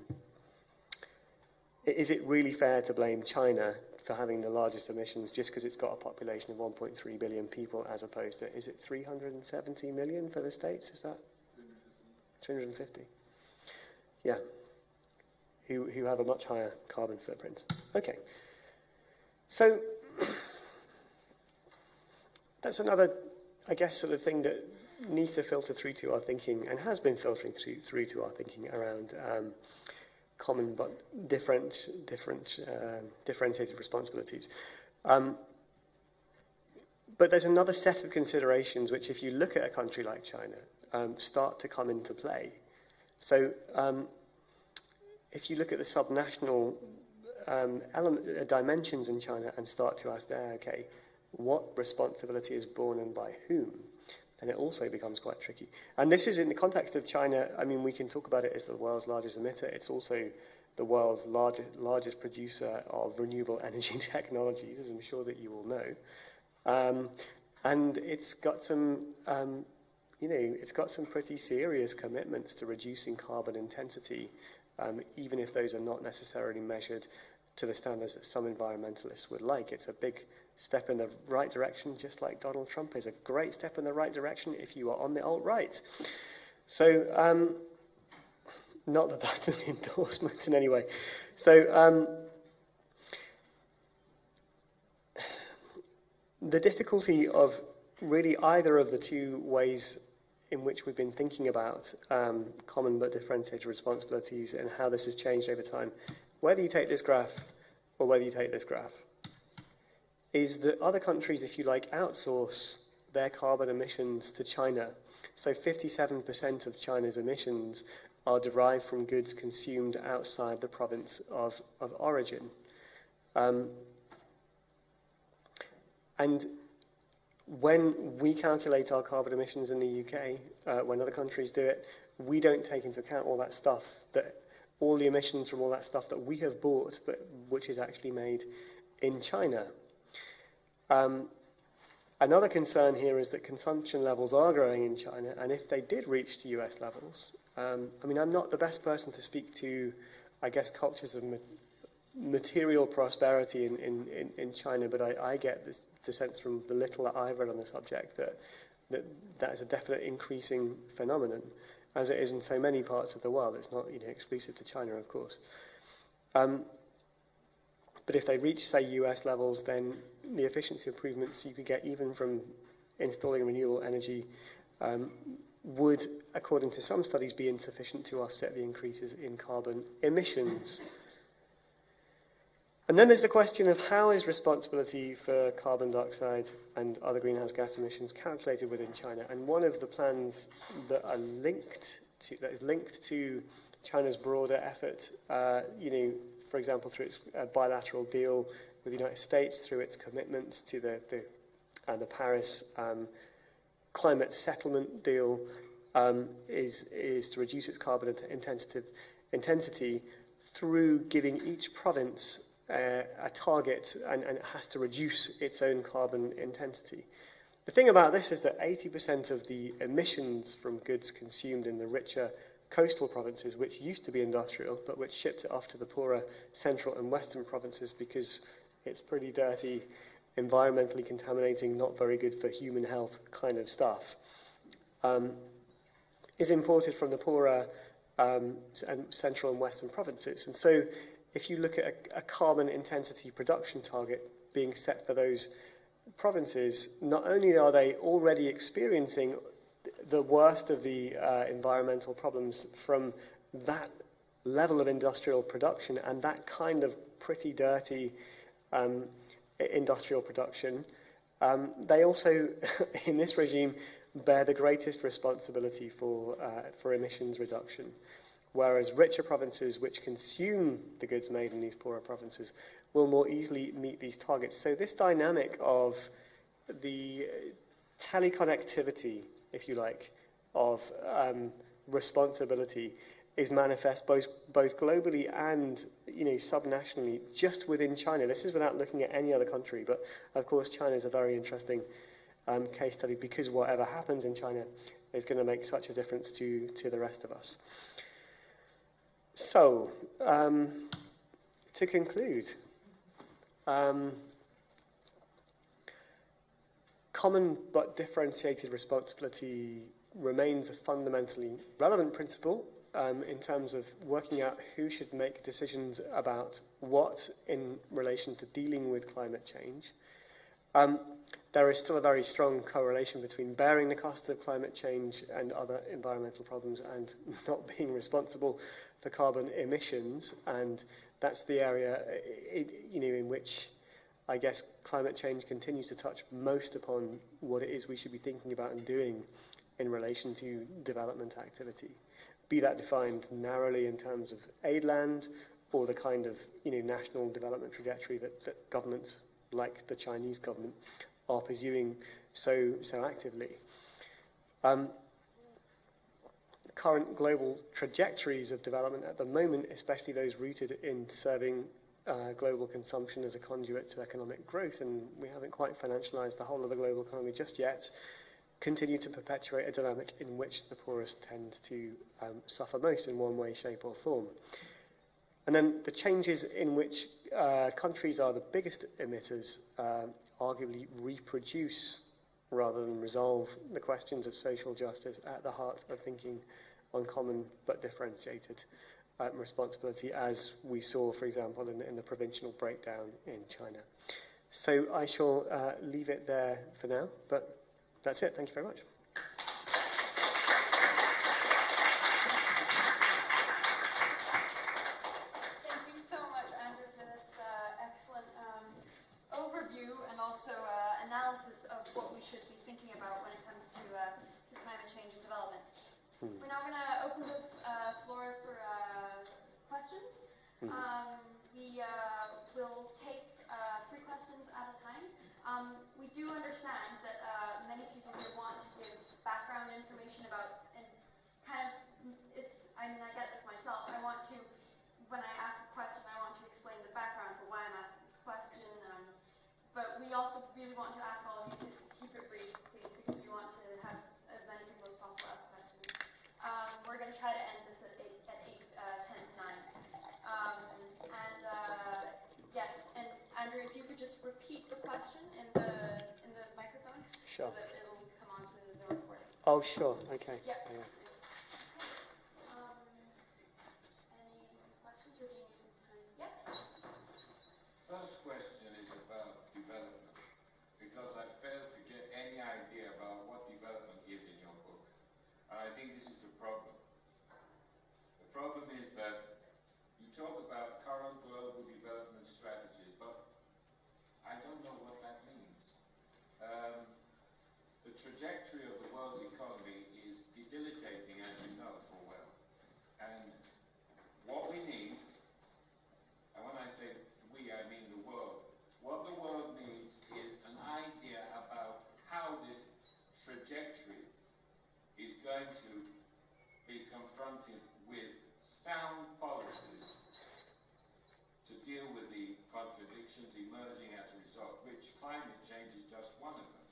is it really fair to blame China for having the largest emissions just because it's got a population of 1.3 billion people as opposed to, is it 370 million for the States? Is that? 350. Yeah. Who, who have a much higher carbon footprint. Okay. So that's another, I guess, sort of thing that needs to filter through to our thinking and has been filtering through, through to our thinking around um, common but different, different, uh, differentiated responsibilities. Um, but there's another set of considerations which, if you look at a country like China, um, start to come into play. So, um, if you look at the subnational um, element, uh, dimensions in China and start to ask there, okay, what responsibility is borne and by whom? And it also becomes quite tricky. And this is in the context of China. I mean, we can talk about it as the world's largest emitter. It's also the world's largest, largest producer of renewable energy technologies, as I'm sure that you all know. Um, and it's got some, um, you know, it's got some pretty serious commitments to reducing carbon intensity, um, even if those are not necessarily measured to the standards that some environmentalists would like. It's a big step in the right direction, just like Donald Trump is a great step in the right direction if you are on the alt-right. So, um, not that that's an endorsement in any way. So, um, the difficulty of really either of the two ways in which we've been thinking about um, common but differentiated responsibilities and how this has changed over time, whether you take this graph or whether you take this graph, is that other countries, if you like, outsource their carbon emissions to China. So 57% of China's emissions are derived from goods consumed outside the province of, of origin. Um, and when we calculate our carbon emissions in the UK, uh, when other countries do it, we don't take into account all that stuff, that all the emissions from all that stuff that we have bought, but which is actually made in China. Um, another concern here is that consumption levels are growing in China, and if they did reach the US levels, um, I mean, I'm not the best person to speak to, I guess, cultures of ma material prosperity in, in, in, in China, but I, I get this, to sense from the little that I've read on the subject that that, that is a definite increasing phenomenon, as it is in so many parts of the world. It's not you know, exclusive to China, of course. Um, but if they reach, say, US levels, then the efficiency improvements you could get even from installing renewable energy um, would, according to some studies, be insufficient to offset the increases in carbon emissions. And then there's the question of how is responsibility for carbon dioxide and other greenhouse gas emissions calculated within China? And one of the plans that are linked to, that is linked to China's broader effort, uh, you know, for example, through its uh, bilateral deal with the United States, through its commitments to the, the, uh, the Paris um, climate settlement deal, um, is, is to reduce its carbon intensity through giving each province uh, a target and, and it has to reduce its own carbon intensity. The thing about this is that 80% of the emissions from goods consumed in the richer coastal provinces, which used to be industrial, but which shipped it off to the poorer central and western provinces because it's pretty dirty, environmentally contaminating, not very good for human health kind of stuff, um, is imported from the poorer um, and central and western provinces. And so if you look at a, a carbon intensity production target being set for those provinces, not only are they already experiencing the worst of the uh, environmental problems from that level of industrial production and that kind of pretty dirty um, industrial production, um, they also, in this regime, bear the greatest responsibility for, uh, for emissions reduction. Whereas richer provinces which consume the goods made in these poorer provinces will more easily meet these targets. So this dynamic of the teleconnectivity, if you like, of um, responsibility is manifest both, both globally and you know, subnationally, just within China. This is without looking at any other country, but of course China is a very interesting um, case study because whatever happens in China is going to make such a difference to, to the rest of us. So, um, to conclude, um, common but differentiated responsibility remains a fundamentally relevant principle um, in terms of working out who should make decisions about what in relation to dealing with climate change. Um, there is still a very strong correlation between bearing the cost of climate change and other environmental problems and not being responsible for carbon emissions, and that's the area it, you know in which I guess climate change continues to touch most upon what it is we should be thinking about and doing in relation to development activity. Be that defined narrowly in terms of aid land or the kind of you know, national development trajectory that, that governments like the Chinese government are pursuing so, so actively. Um, current global trajectories of development at the moment, especially those rooted in serving uh, global consumption as a conduit to economic growth, and we haven't quite financialized the whole of the global economy just yet, continue to perpetuate a dynamic in which the poorest tend to um, suffer most in one way, shape, or form. And then the changes in which uh, countries are the biggest emitters uh, arguably reproduce rather than resolve the questions of social justice at the heart of thinking on common but differentiated um, responsibility, as we saw, for example, in, in the provincial breakdown in China. So I shall uh, leave it there for now, but that's it. Thank you very much. Sure. Okay. Yeah. Yeah. Um, any questions or do you need some time? Yeah. First question is about development, because I failed to get any idea about what development is in your book. And I think this is a problem. The problem is that you talk about current global development strategies, but I don't know what that means. Um, the trajectory of the world's economy is debilitating, as you know full well. And what we need and when I say we, I mean the world. What the world needs is an idea about how this trajectory is going to be confronted with sound policies to deal with the contradictions emerging as a result, which climate change is just one of them.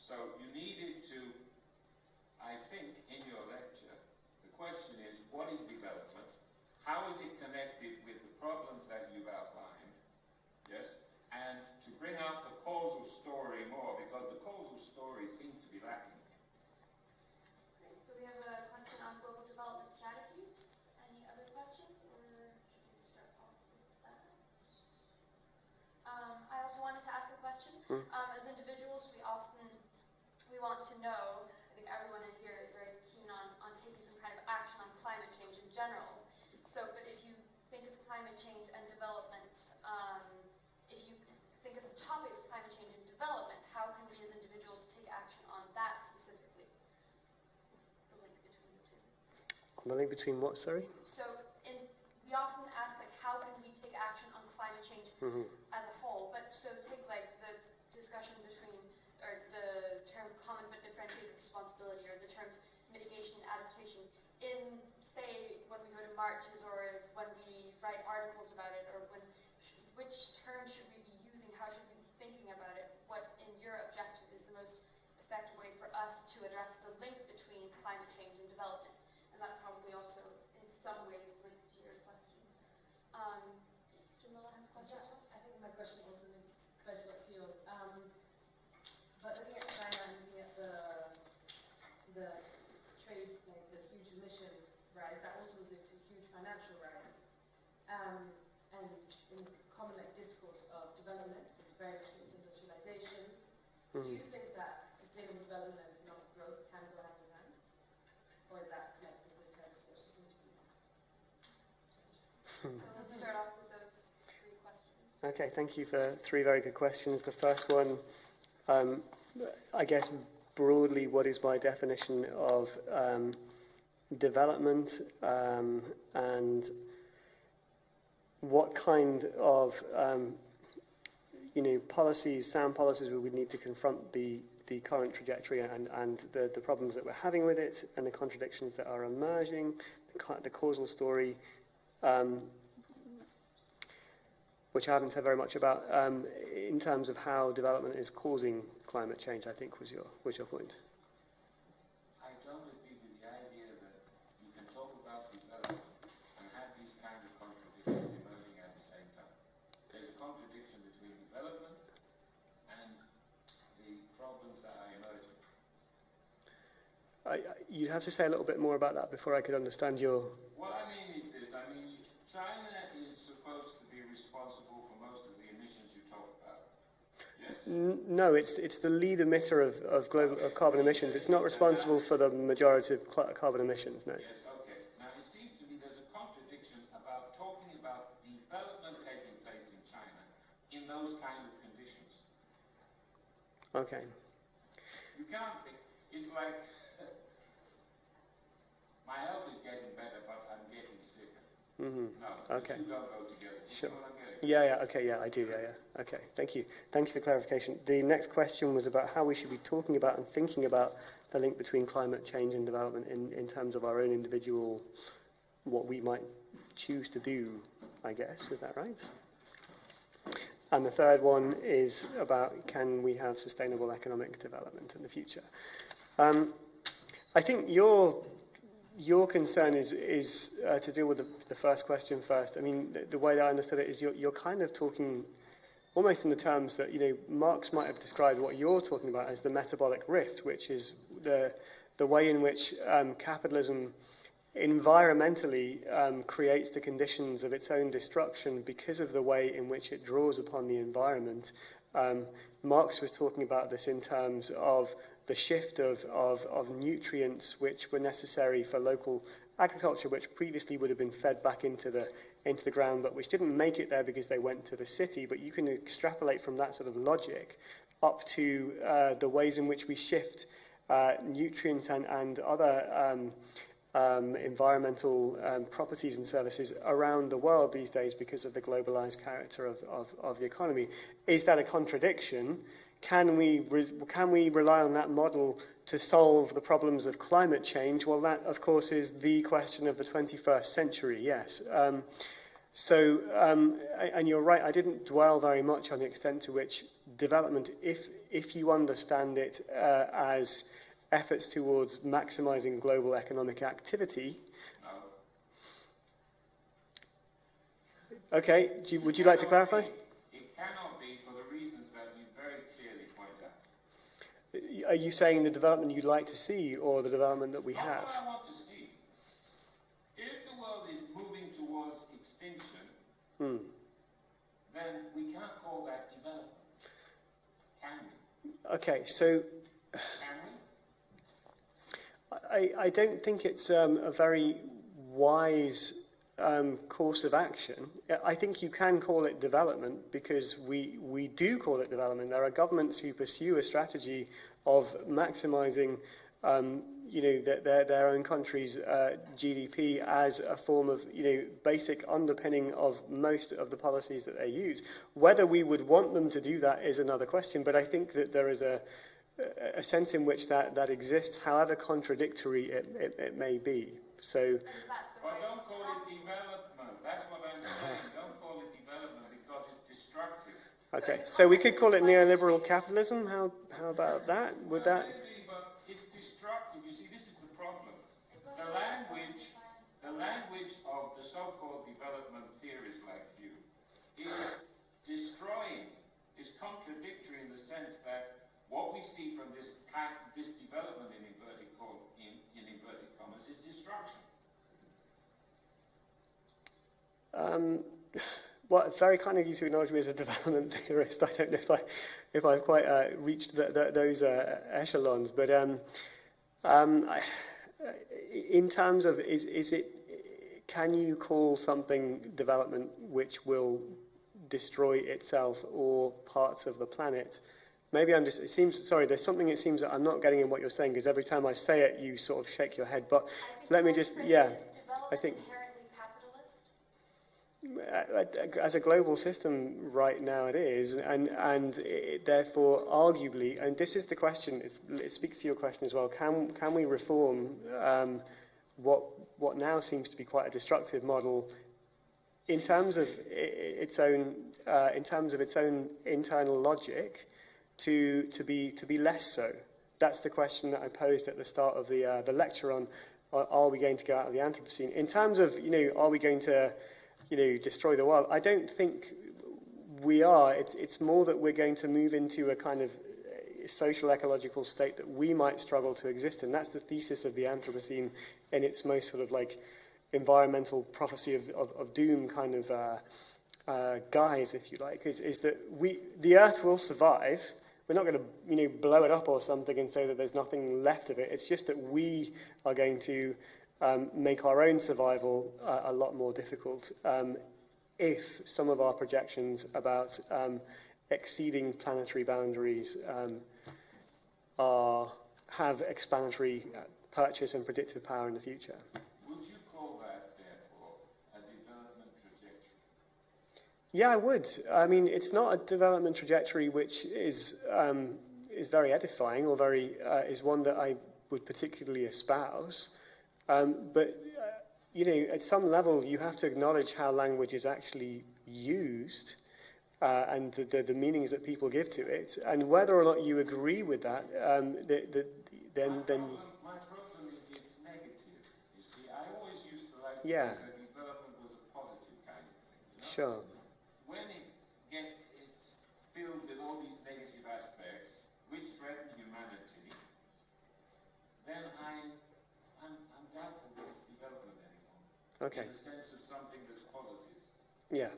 So you needed to, I think, in your lecture, the question is, what is development? How is it connected with the problems that you've outlined? Yes? And to bring out the causal story more, because the causal story seems to be lacking. question. Mm. Um, as individuals, we often we want to know. I think everyone in here is very keen on, on taking some kind of action on climate change in general. So, but if you think of climate change and development, um, if you think of the topic of climate change and development, how can we as individuals take action on that specifically? The link between the two. On the link between what? Sorry. So, in we often ask like how can we take action on climate change mm -hmm. as a whole but so take In say when we go to marches or when we write articles about it, or when which terms should we be using? How should we be thinking about it? What in your objective is the most effective way for us to address the link between climate change and development? And that probably also, in some ways, links to your question. Um, Jamila has a question as well? I think my question also links close to yours. Um, but looking at China and looking at the, the trade, like the huge emission rise, that also was linked to a huge financial rise. Um, and in common like discourse of development, it's very much linked to industrialization. Do Mhm. you think that sustainable development and economic growth can go hand in hand? Or is that like, is the term supposed to need to be? So let's start off with those three questions. Okay, thank you for three very good questions. The first one, um, I guess broadly, what is my definition of um, development um, and what kind of um, you know, policies, sound policies, we would need to confront the, the current trajectory and, and the, the problems that we're having with it and the contradictions that are emerging, the, the causal story, um, which I haven't said very much about, um, in terms of how development is causing climate change, I think was your, was your point. I, you'd have to say a little bit more about that before I could understand your... What I mean is this, I mean, China is supposed to be responsible for most of the emissions you talk about. Yes? N- No, it's, it's the lead emitter of, of, global, of carbon emissions. It's not responsible for the majority of cl- carbon emissions, no. Yes, okay. Now, it seems to me there's a contradiction about talking about development taking place in China in those kind of conditions. Okay. You can't it's like, my health is getting better, but I'm getting sicker. hmm No, Okay. two don't go together. Sure. what I'm getting? Yeah, yeah, okay, yeah, I do, yeah, yeah. Okay, thank you. Thank you for clarification. The next question was about how we should be talking about and thinking about the link between climate change and development in, in terms of our own individual, what we might choose to do, I guess. Is that right? And the third one is about can we have sustainable economic development in the future? Um, I think your your concern is, is uh, to deal with the, the first question first. I mean, the, the way that I understood it is you're, you're kind of talking almost in the terms that, you know, Marx might have described what you're talking about as the metabolic rift, which is the, the way in which um, capitalism environmentally um, creates the conditions of its own destruction because of the way in which it draws upon the environment. Um, Marx was talking about this in terms of the shift of, of, of nutrients which were necessary for local agriculture, which previously would have been fed back into the, into the ground, but which didn't make it there because they went to the city. But you can extrapolate from that sort of logic up to uh, the ways in which we shift uh, nutrients and, and other um, um, environmental um, properties and services around the world these days because of the globalized character of, of, of the economy. Is that a contradiction? can we, can we rely on that model to solve the problems of climate change? Well, that, of course, is the question of the 21st century, yes. Um, so, um, and you're right, I didn't dwell very much on the extent to which development, if, if you understand it uh, as efforts towards maximizing global economic activity, Okay, you, would you like to clarify? Are you saying the development you'd like to see or the development that we have? what I want to see. If the world is moving towards extinction, Hmm. then we can't call that development. Can we? Okay, so Can we? I, I don't think it's um, a very wise um, course of action. I think you can call it development because we, we do call it development. There are governments who pursue a strategy of maximizing um, you know, their, their, their own country's uh, GDP as a form of, you know, basic underpinning of most of the policies that they use. Whether we would want them to do that is another question, but I think that there is a, a sense in which that, that exists, however contradictory it, it, it may be. So, but don't call it development. That's what I'm saying. okay, so we could call it neoliberal capitalism. How, how about that? Would that? But it's destructive. You see, this is the problem. The language, the language of the so-called development theorists like you is destroying, is contradictory in the sense that what we see from this this development in inverted, in, in inverted commas is destruction. Um, well, it's very kind of you to acknowledge me as a development theorist. I don't know if, I, if I've quite uh, reached the, the, those uh, echelons, but um, um, I, in terms of is, is it, can you call something development which will destroy itself or parts of the planet? Maybe I'm just, it seems, sorry, there's something it seems that I'm not getting in what you're saying because every time I say it, you sort of shake your head. But let me just, yeah, I think. Uh, as a global system right now it is and and it, therefore arguably and this is the question it speaks to your question as well can can we reform um, what what now seems to be quite a destructive model in terms of its own uh, in terms of its own internal logic to to be to be less so? That's the question that I posed at the start of the uh, the lecture on are, are we going to go out of the Anthropocene? In terms of you know are we going to you know, destroy the world. I don't think we are. It's, it's more that we're going to move into a kind of uh, social ecological state that we might struggle to exist in. That's the thesis of the Anthropocene in its most sort of like environmental prophecy of, of, of doom kind of uh, uh, guise, if you like, is, is that we, the Earth will survive. We're not going to, you know, blow it up or something and say that there's nothing left of it. It's just that we are going to um, make our own survival uh, a lot more difficult um, if some of our projections about um, exceeding planetary boundaries um, are, have explanatory uh, purchase and predictive power in the future. Would you call that, therefore, a development trajectory? Yeah, I would. I mean, it's not a development trajectory which is um, is very edifying or very uh, is one that I would particularly espouse. Um, but uh, you know, at some level, you have to acknowledge how language is actually used uh, and the, the, the meanings that people give to it, and whether or not you agree with that. Um, the, the, then, my, then problem, my problem is it's negative. You see, I always used to like Yeah. that development was a positive kind of thing. You know? sure. When it gets it's filled with all these negative aspects which threaten humanity, then I, I'm, I'm doubtful that it's development anymore. Okay. In the sense of something that's positive. Yeah.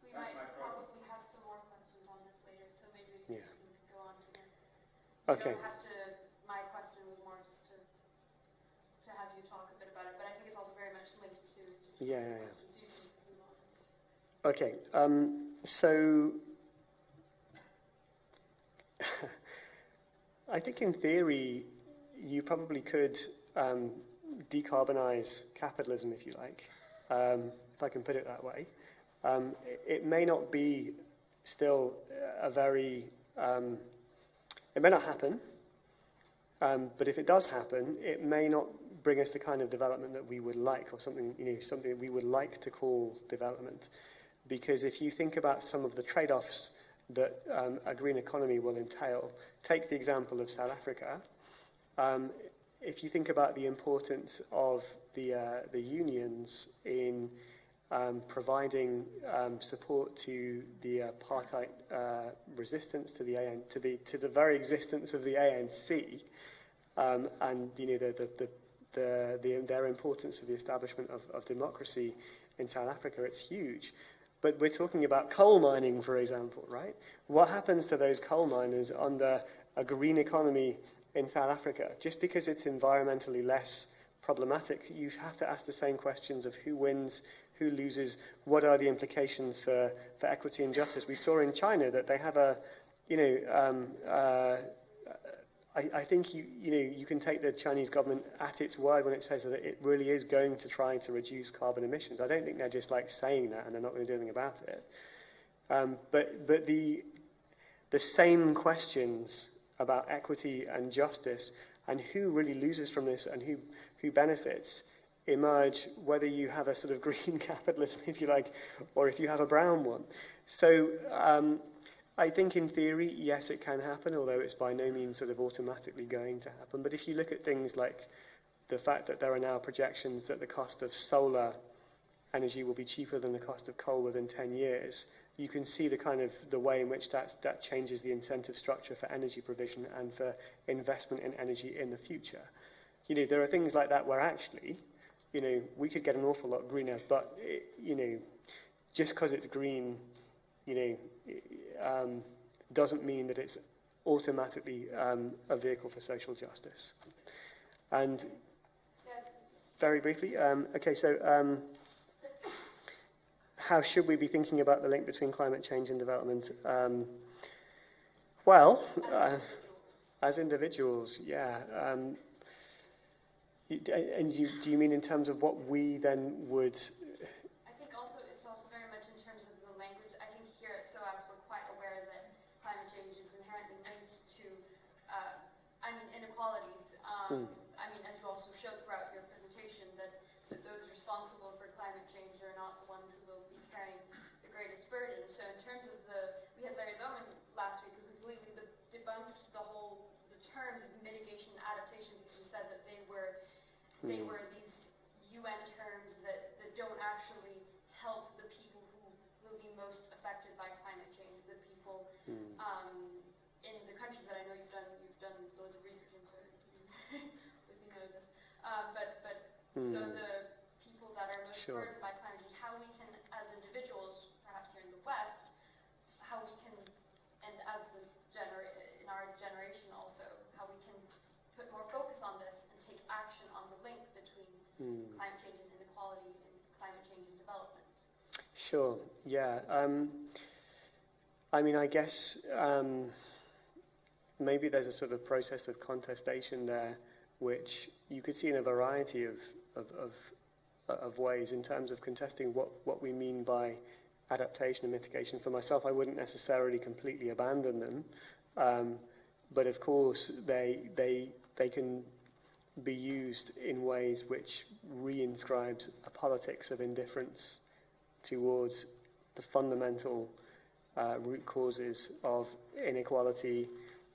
We That's might my problem. probably have some more questions on this later, so maybe we Yeah. can go on to them. You Okay. don't have to, my question was more just to, to have you talk a bit about it, but I think it's also very much linked to, to Yeah, yeah, yeah. questions. You can move on. Okay, um, so I think in theory you probably could um, decarbonize capitalism, if you like, um, if I can put it that way. Um, it, it may not be still a very, um, it may not happen, um, but if it does happen, it may not bring us the kind of development that we would like, or something, you know, something that we would like to call development. Because if you think about some of the trade-offs that um, a green economy will entail, take the example of South Africa. If you think about the importance of the, uh, the unions in um, providing um, support to the apartheid uh, resistance to the AN, to the to the very existence of the ANC, um, and you know the the, the, the, the their importance to the establishment of, of democracy in South Africa, it's huge. But we're talking about coal mining, for example, right? What happens to those coal miners under a green economy in South Africa? Just because it's environmentally less problematic, you have to ask the same questions of who wins, who loses, what are the implications for, for equity and justice. We saw in China that they have a, you know, um, uh, I, I think you, you know, you can take the Chinese government at its word when it says that it really is going to try to reduce carbon emissions. I don't think they're just like saying that and they're not going to do anything about it. Um, but but the, the same questions about equity and justice and who really loses from this and who, who benefits emerge whether you have a sort of green capitalism, if you like, or if you have a brown one. So um, I think in theory, yes, it can happen, although it's by no means sort of automatically going to happen. But if you look at things like the fact that there are now projections that the cost of solar energy will be cheaper than the cost of coal within 10 years, you can see the kind of the way in which that's, that changes the incentive structure for energy provision and for investment in energy in the future. You know, there are things like that where actually, you know, we could get an awful lot greener, but, it, you know, just because it's green, you know, eh, um, doesn't mean that it's automatically um, a vehicle for social justice. And very briefly, um, okay, so... Um, how should we be thinking about the link between climate change and development? Um, well, uh, as individuals, yeah. Um, you, and you, do you mean in terms of what we then would I think also it's also very much in terms of the language. I think here at SOAS we're quite aware that climate change is inherently linked to, uh, I mean, inequalities. Um, I mean, as you also showed throughout your presentation, that, that those responsible for climate change are not the ones who will be carrying the greatest burden. So in terms of the, we had Larry Lohmann last week who completely de- debunked the whole, the terms of mitigation and adaptation because he said that they were, they Hmm. were these UN terms that, that don't actually help the people who will be most affected by climate change, the people Hmm. um, in the countries that I know you've done, you've done loads of research in, so you know this. Um, but, but, so Hmm. the people that are most Sure. burdened by climate change, how we can, as individuals, perhaps here in the West, how we can, and as the genera, in our generation also, how we can put more focus on this and take action on the link Hmm. climate change and inequality and climate change and development. Sure. Yeah. Um, I mean, I guess um, maybe there's a sort of process of contestation there, which you could see in a variety of of, of, of ways in terms of contesting what, what we mean by adaptation and mitigation. For myself, I wouldn't necessarily completely abandon them, um, but of course they they they can be used in ways which reinscribes a politics of indifference towards the fundamental uh, root causes of inequality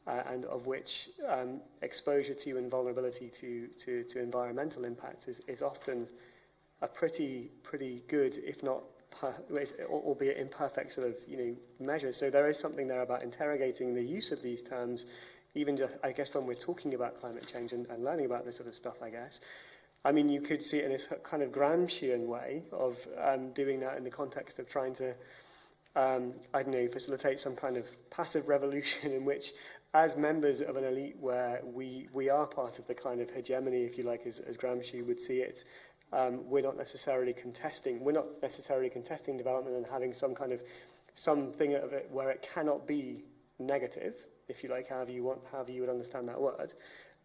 uh, and of which um, exposure to and vulnerability to, to, to environmental impacts is, is often a pretty, pretty good, if not, per, albeit imperfect sort of, you know, measure. So there is something there about interrogating the use of these terms, even just, I guess, when we're talking about climate change and, and learning about this sort of stuff, I guess. I mean, you could see it in this kind of Gramscian way of um, doing that in the context of trying to, um, I don't know, facilitate some kind of passive revolution in which, as members of an elite where we, we are part of the kind of hegemony, if you like, as, as Gramsci would see it, um, we're not necessarily contesting, we're not necessarily contesting development and having some kind of something of it where it cannot be negative, if you like, however you want, however you would understand that word.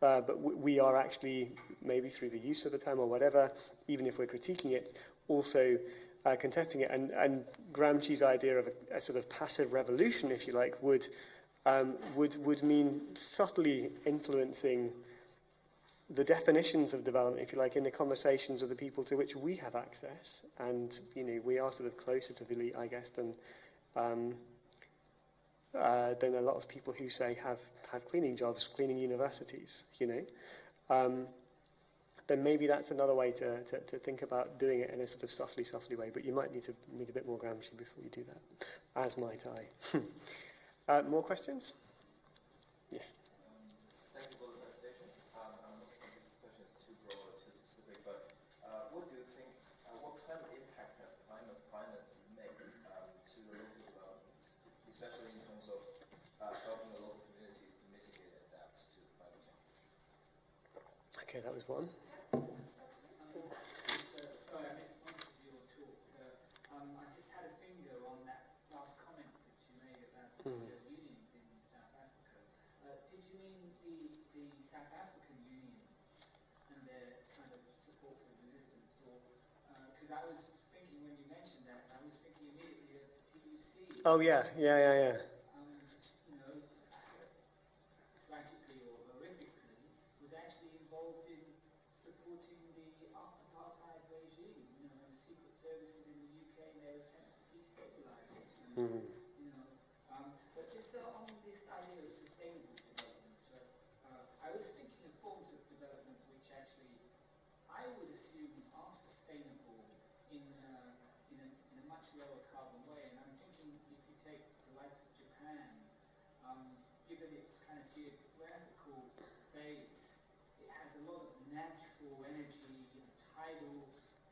Uh, but we are actually, maybe through the use of the term or whatever, even if we're critiquing it, also uh, contesting it. And, and Gramsci's idea of a, a sort of passive revolution, if you like, would, um, would, would mean subtly influencing the definitions of development, if you like, in the conversations of the people to which we have access. And, you know, we are sort of closer to the elite, I guess, than, um, uh, than a lot of people who say have, have cleaning jobs, cleaning universities, you know. Um, then maybe that's another way to, to, to think about doing it in a sort of softly, softly way. But you might need to need a bit more Gramsci before you do that, as might I. uh, more questions? Of the TUC. Oh yeah, yeah, yeah, yeah. um, you know, tragically or horrifically, was actually involved in supporting the apartheid regime, you know, and the secret services in the UK and their attempts to destabilize it. And, Mhm. You know, um, but just uh, on this idea of sustainable development, uh, uh, I was thinking of forms of development which actually I would assume are sustainable in, uh, in, a, in a much lower carbon way. And I'm thinking if you take the likes of Japan, um, given its kind of geographical base, it has a lot of natural energy and tidal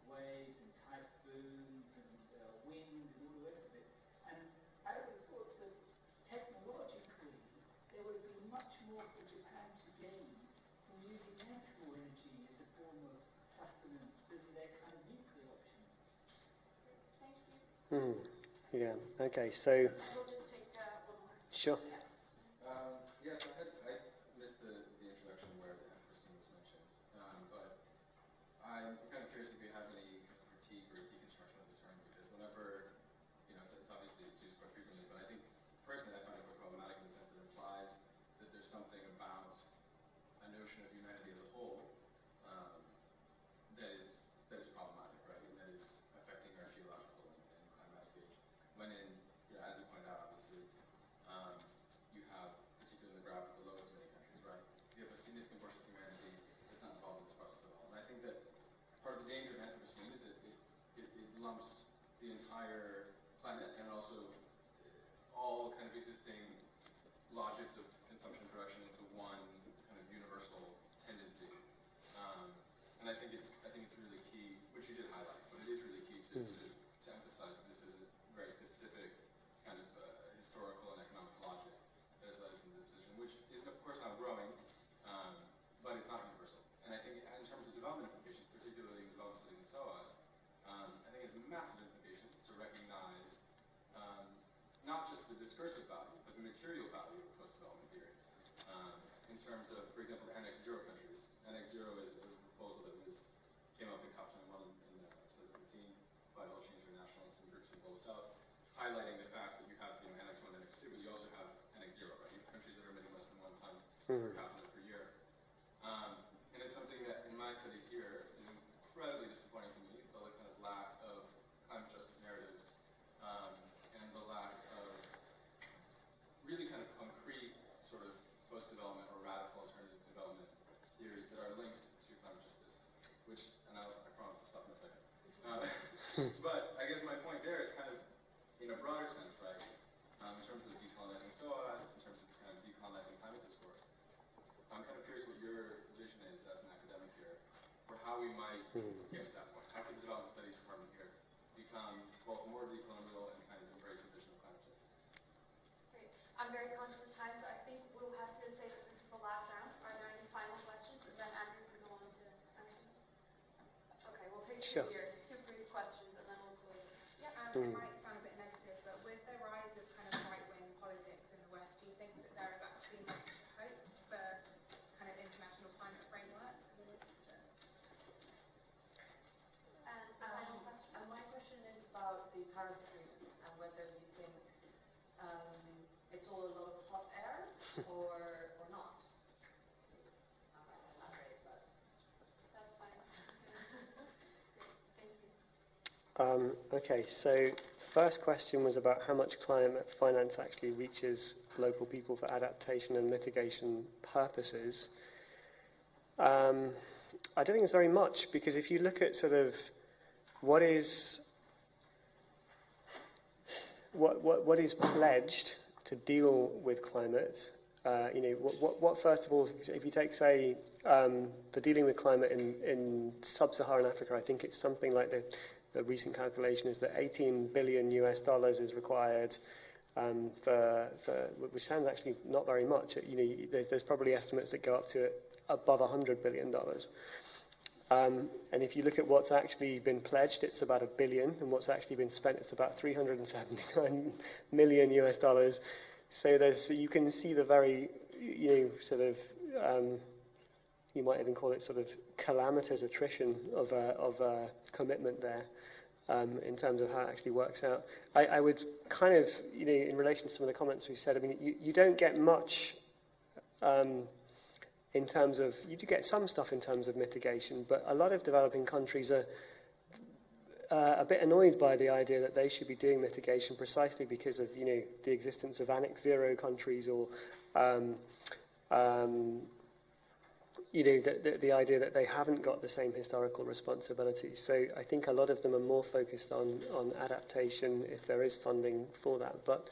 waves and typhoons and uh, wind and all the rest of it. And I would have thought that technologically there would be much more for Japan to gain from using natural energy as a form of sustenance than their kind of nuclear options. Thank you. Mhm. Yeah. Okay. So We'll just take uh, one more. sure. Um, yeah, I, had, I missed the, the introduction where the Anthropocene was mentioned, um, but I'm kind of curious if you have any critique or deconstruction of the term, because whenever, you know, it's, it's obviously it's used quite frequently, but I think personally I find it quite problematic in the sense that it implies that there's something about a notion of humanity as a whole um, that is that is problematic, right, and that is affecting our geological and, and climatic age. When in, you know, as you pointed out, obviously, um, you have, particularly in the graph, the lowest of many countries, right? You have a significant portion of humanity that's not involved in this process at all. And I think that part of the danger of Anthropocene is that it, it, it lumps the entire planet and also all kind of existing logics of consumption production into one kind of universal tendency. Um, and I think it's I think it's really key, which you did highlight, but it is really key to, to, to emphasize that this is a very specific kind of uh, historical and economic logic that has led us into this position, which is of course now growing, um, but it's not universal. And I think in terms of development implications, particularly in development studies in SOAS, um, I think it has massive implications to recognize um, not just the discursive value, but the material value of post-development theory. Um, in terms of, for example, the Annex Zero countries. Annex Zero is, was a proposal that was came up in COP21 in, in uh, 2015 by Oil Change International and groups from Global South, highlighting the fact that you have you know, Annex 1 and Annex 2, but you also have Annex Zero, right? You have countries that are emitting less than one ton per capita per year. Um, and it's something that in my studies here is incredibly disappointing to me, the like, kind of lack of climate justice narratives um, and the lack of really kind of concrete sort of post-development or radical alternative development theories that are linked to climate justice, which, and I'll, I promise I'll stop in a second. Uh, but I guess my point there is kind of, in a broader sense, right, um, in terms of decolonizing SOAS, in terms of kind of decolonizing climate discourse, I'm kind of curious what your vision is as an academic here for how we might get to that point. How could the development studies department here become both more decolonial and kind of embrace a vision of climate justice? Great. I'm very conscious of time, so I think we'll have to say that this is the last round. Are there any final questions? And then Andrew can go on to answer. Okay, we'll take two Sure. here, two brief questions, and then we'll close. Yeah, um, it might sound a bit negative, but with the rise of kind of right-wing politics in the West, do you think that there is actually much hope for kind of international climate frameworks in the future? And Um, and my question is about the Paris Agreement and whether you think um, it's all a lot of hot air or, or not. Please, I'm not gonna elaborate, but That's fine. Great, thank you. Um, okay, so first question was about how much climate finance actually reaches local people for adaptation and mitigation purposes. Um, I don't think it's very much because if you look at sort of what is what what, what is pledged to deal with climate, uh, you know, what, what, what first of all, if you take say um, the dealing with climate in, in sub-Saharan Africa, I think it's something like the the recent calculation is that 18 billion US dollars is required um, for, for, which sounds actually not very much. You know, there- there's probably estimates that go up to above 100 billion dollars. Um, and if you look at what's actually been pledged, it's about a billion, and what's actually been spent, it's about 379 million US dollars. So there's, so you can see the very, you know, sort of um, you might even call it sort of calamitous attrition of, uh, of uh, commitment there um, in terms of how it actually works out. I, I would kind of, you know, in relation to some of the comments we've said, I mean, you, you don't get much um, in terms of, you do get some stuff in terms of mitigation, but a lot of developing countries are uh, a bit annoyed by the idea that they should be doing mitigation precisely because of, you know, the existence of Annex Zero countries or, um, um, you know, the, the, the idea that they haven't got the same historical responsibilities. So I think a lot of them are more focused on, on adaptation if there is funding for that, but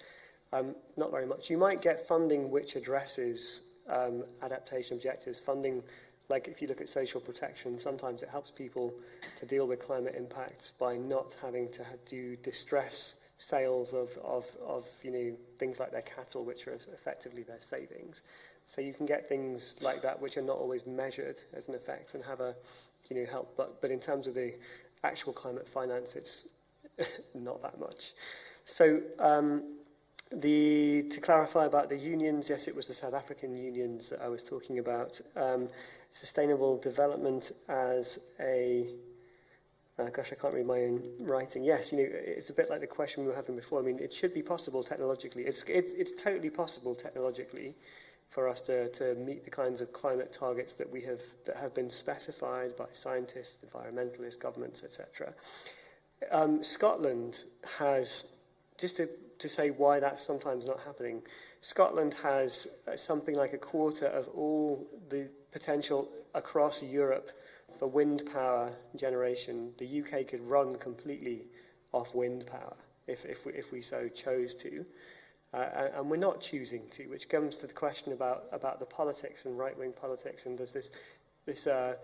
um, not very much. You might get funding which addresses um, adaptation objectives, funding like if you look at social protection, sometimes it helps people to deal with climate impacts by not having to do distress sales of, of, of you know, things like their cattle, which are effectively their savings. So you can get things like that which are not always measured as an effect and have a, you know, help. But, but in terms of the actual climate finance, it's not that much. So um, the, to clarify about the unions, yes, it was the South African unions that I was talking about. Um, sustainable development as a uh, gosh, I can't read my own writing. Yes, you know, it's a bit like the question we were having before. I mean, it should be possible technologically. It's, it's, it's totally possible technologically for us to, to meet the kinds of climate targets that we have that have been specified by scientists, environmentalists, governments, etc. Um, Scotland has, just to, to say why that's sometimes not happening, Scotland has uh, something like a quarter of all the potential across Europe for wind power generation. The UK could run completely off wind power if, if, we, if we so chose to. Uh, and we're not choosing to, which comes to the question about, about the politics and right-wing politics and does this, this, uh,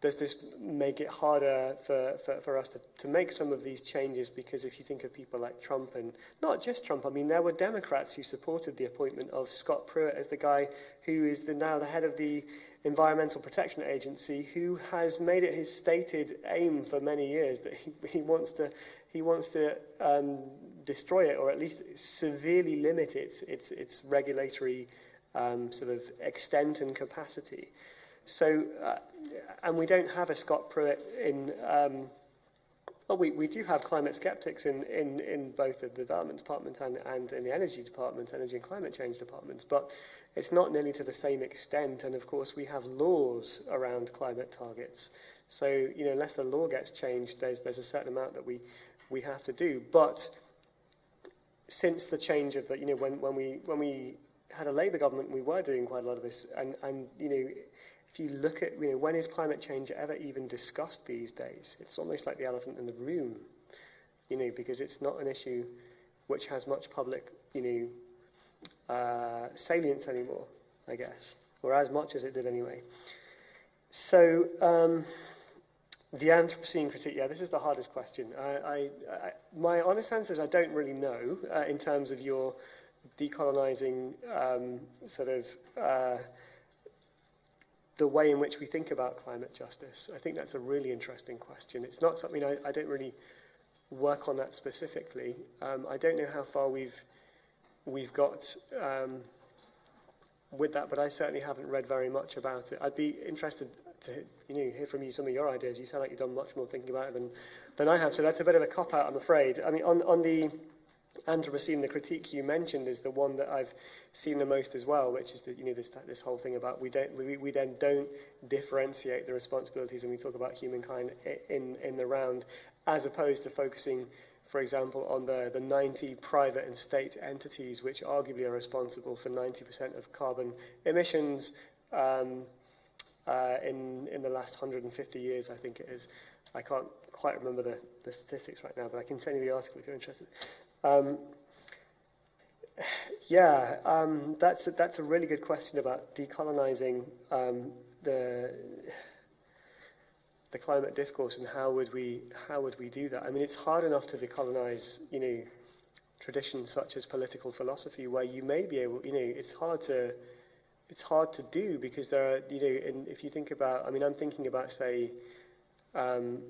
does this make it harder for, for, for us to, to make some of these changes? Because if you think of people like Trump and not just Trump, I mean, there were Democrats who supported the appointment of Scott Pruitt as the guy who is the, now the head of the Environmental Protection Agency, who has made it his stated aim for many years that he, he wants to he wants to um, destroy it or at least severely limit its, its, its regulatory um, sort of extent and capacity. So, uh, and we don't have a Scott Pruitt in, um, well, we, we do have climate skeptics in, in, in both the development department and, and in the energy department, energy and climate change departments, but it's not nearly to the same extent. And of course, we have laws around climate targets. So, you know, unless the law gets changed, there's, there's a certain amount that we, we have to do. But since the change of the, you know, when, when, we, when we had a Labour government, we were doing quite a lot of this. And, and you know, if you look at, you know, when is climate change ever even discussed these days? It's almost like the elephant in the room, you know, because it's not an issue which has much public, you know, uh, salience anymore, I guess, or as much as it did anyway. So, um, the Anthropocene critique, yeah, this is the hardest question. I, I, I, my honest answer is I don't really know uh, in terms of your decolonizing um, sort of uh, the way in which we think about climate justice. I think that's a really interesting question. It's not something I, I don't really work on that specifically. Um, I don't know how far we've we've got um, with that, but I certainly haven't read very much about it. I'd be interested to you know, hear from you some of your ideas. You sound like you've done much more thinking about it than, than I have, so that's a bit of a cop-out, I'm afraid. I mean, on, on the Anthropocene, the critique you mentioned is the one that I've seen the most as well, which is that you know, this, this whole thing about we, don't, we, we then don't differentiate the responsibilities and we talk about humankind in, in the round, as opposed to focusing for example, on the, the 90 private and state entities which arguably are responsible for 90% of carbon emissions, um, uh, in, in the last 150 years, I think it is. I can't quite remember the, the statistics right now, but I can send you the article if you're interested. Um, yeah, um, that's, a, that's a really good question about decolonizing um, the, the climate discourse and how would, we, how would we do that. I mean, it's hard enough to decolonize, you know, traditions such as political philosophy where you may be able, you know, it's hard to it's hard to do because there are, you know, and if you think about, I mean, I'm thinking about, say, um,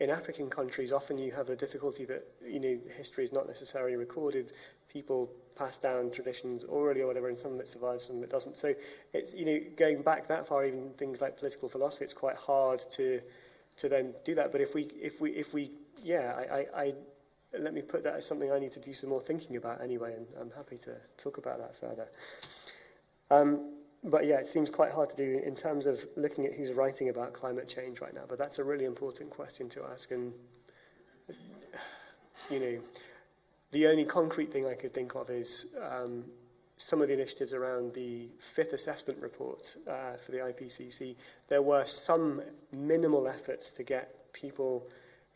in African countries, often you have a difficulty that, you know, history is not necessarily recorded. People pass down traditions orally or whatever, and some of it survives, some of it doesn't. So it's, you know, going back that far, even things like political philosophy, it's quite hard to, to then do that. But if we, if we, if we, yeah, I, I, I let me put that as something I need to do some more thinking about anyway, and I'm happy to talk about that further. Um, but yeah, it seems quite hard to do in terms of looking at who's writing about climate change right now. But that's a really important question to ask. And, you know, The only concrete thing I could think of is um, some of the initiatives around the fifth assessment report uh, for the IPCC. There were some minimal efforts to get people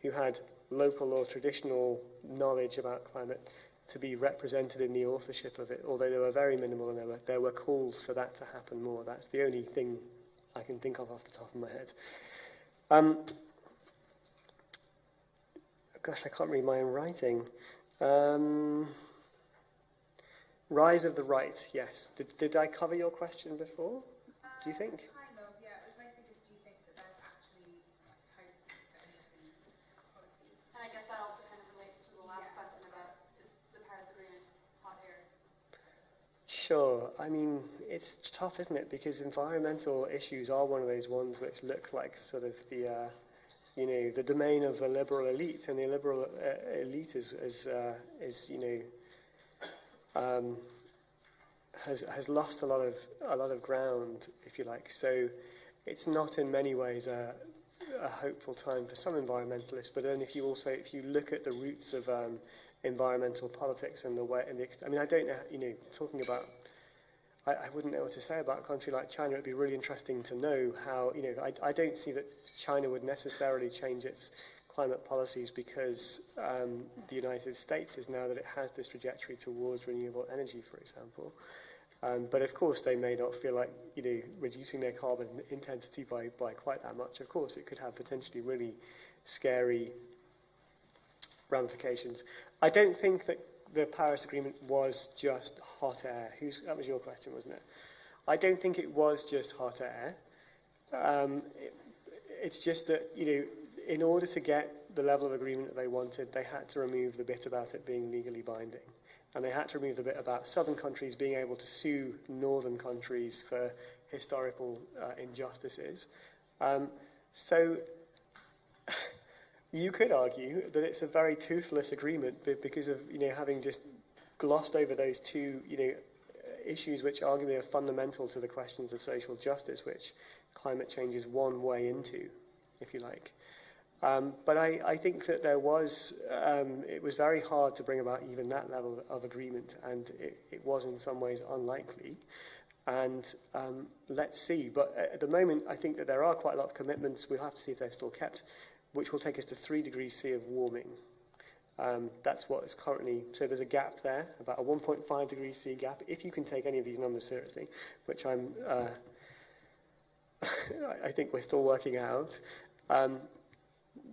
who had local or traditional knowledge about climate to be represented in the authorship of it, although they were very minimal and there were, there were calls for that to happen more. That's the only thing I can think of off the top of my head. Um, gosh, I can't read my own writing. Um, Rise of the Right, yes. Did, did I cover your question before? Do you think? Kind of, yeah. It was mostly just, do you think that there's actually like, hope for any of these policies? And I guess that also kind of relates to the last Yeah. question about is the Paris Agreement hot air? Sure. I mean, it's tough, isn't it? Because environmental issues are one of those ones which look like sort of the, uh, you know, the domain of the liberal elite, and the liberal uh, elite is, is, uh, is you know, um, has has lost a lot of a lot of ground, if you like. So, it's not in many ways a, a hopeful time for some environmentalists. But then, if you also if you look at the roots of um, environmental politics and the way and the I mean, I don't know, you know, talking about. I, I wouldn't know what to say about a country like China. It'd be really interesting to know how, you know, I, I don't see that China would necessarily change its climate policies because um, the United States is now that it has this trajectory towards renewable energy, for example. Um, but of course, they may not feel like you know reducing their carbon intensity by, by quite that much. Of course, it could have potentially really scary ramifications. I don't think that the Paris Agreement was just hot air. Who's, that was your question, wasn't it? I don't think it was just hot air. Um, it, it's just that, you know, in order to get the level of agreement that they wanted, they had to remove the bit about it being legally binding. And they had to remove the bit about southern countries being able to sue northern countries for historical uh, injustices. Um, so you could argue that it's a very toothless agreement because of you know having just glossed over those two you know issues which arguably are fundamental to the questions of social justice, which climate change is one way into, if you like. Um, but I, I think that there was, um, it was very hard to bring about even that level of agreement, and it, it was in some ways unlikely. And um, let's see. But at the moment, I think that there are quite a lot of commitments. We'll have to see if they're still kept, which will take us to three degrees C of warming. Um, that's what is currently, so there's a gap there, about a 1.5 degrees C gap, if you can take any of these numbers seriously, which I'm, uh, I think we're still working out. Um,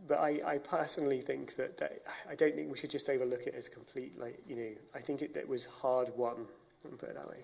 but I, I personally think that, that I don't think we should just overlook it as complete, like, you know, I think it, it was hard won, put it that way.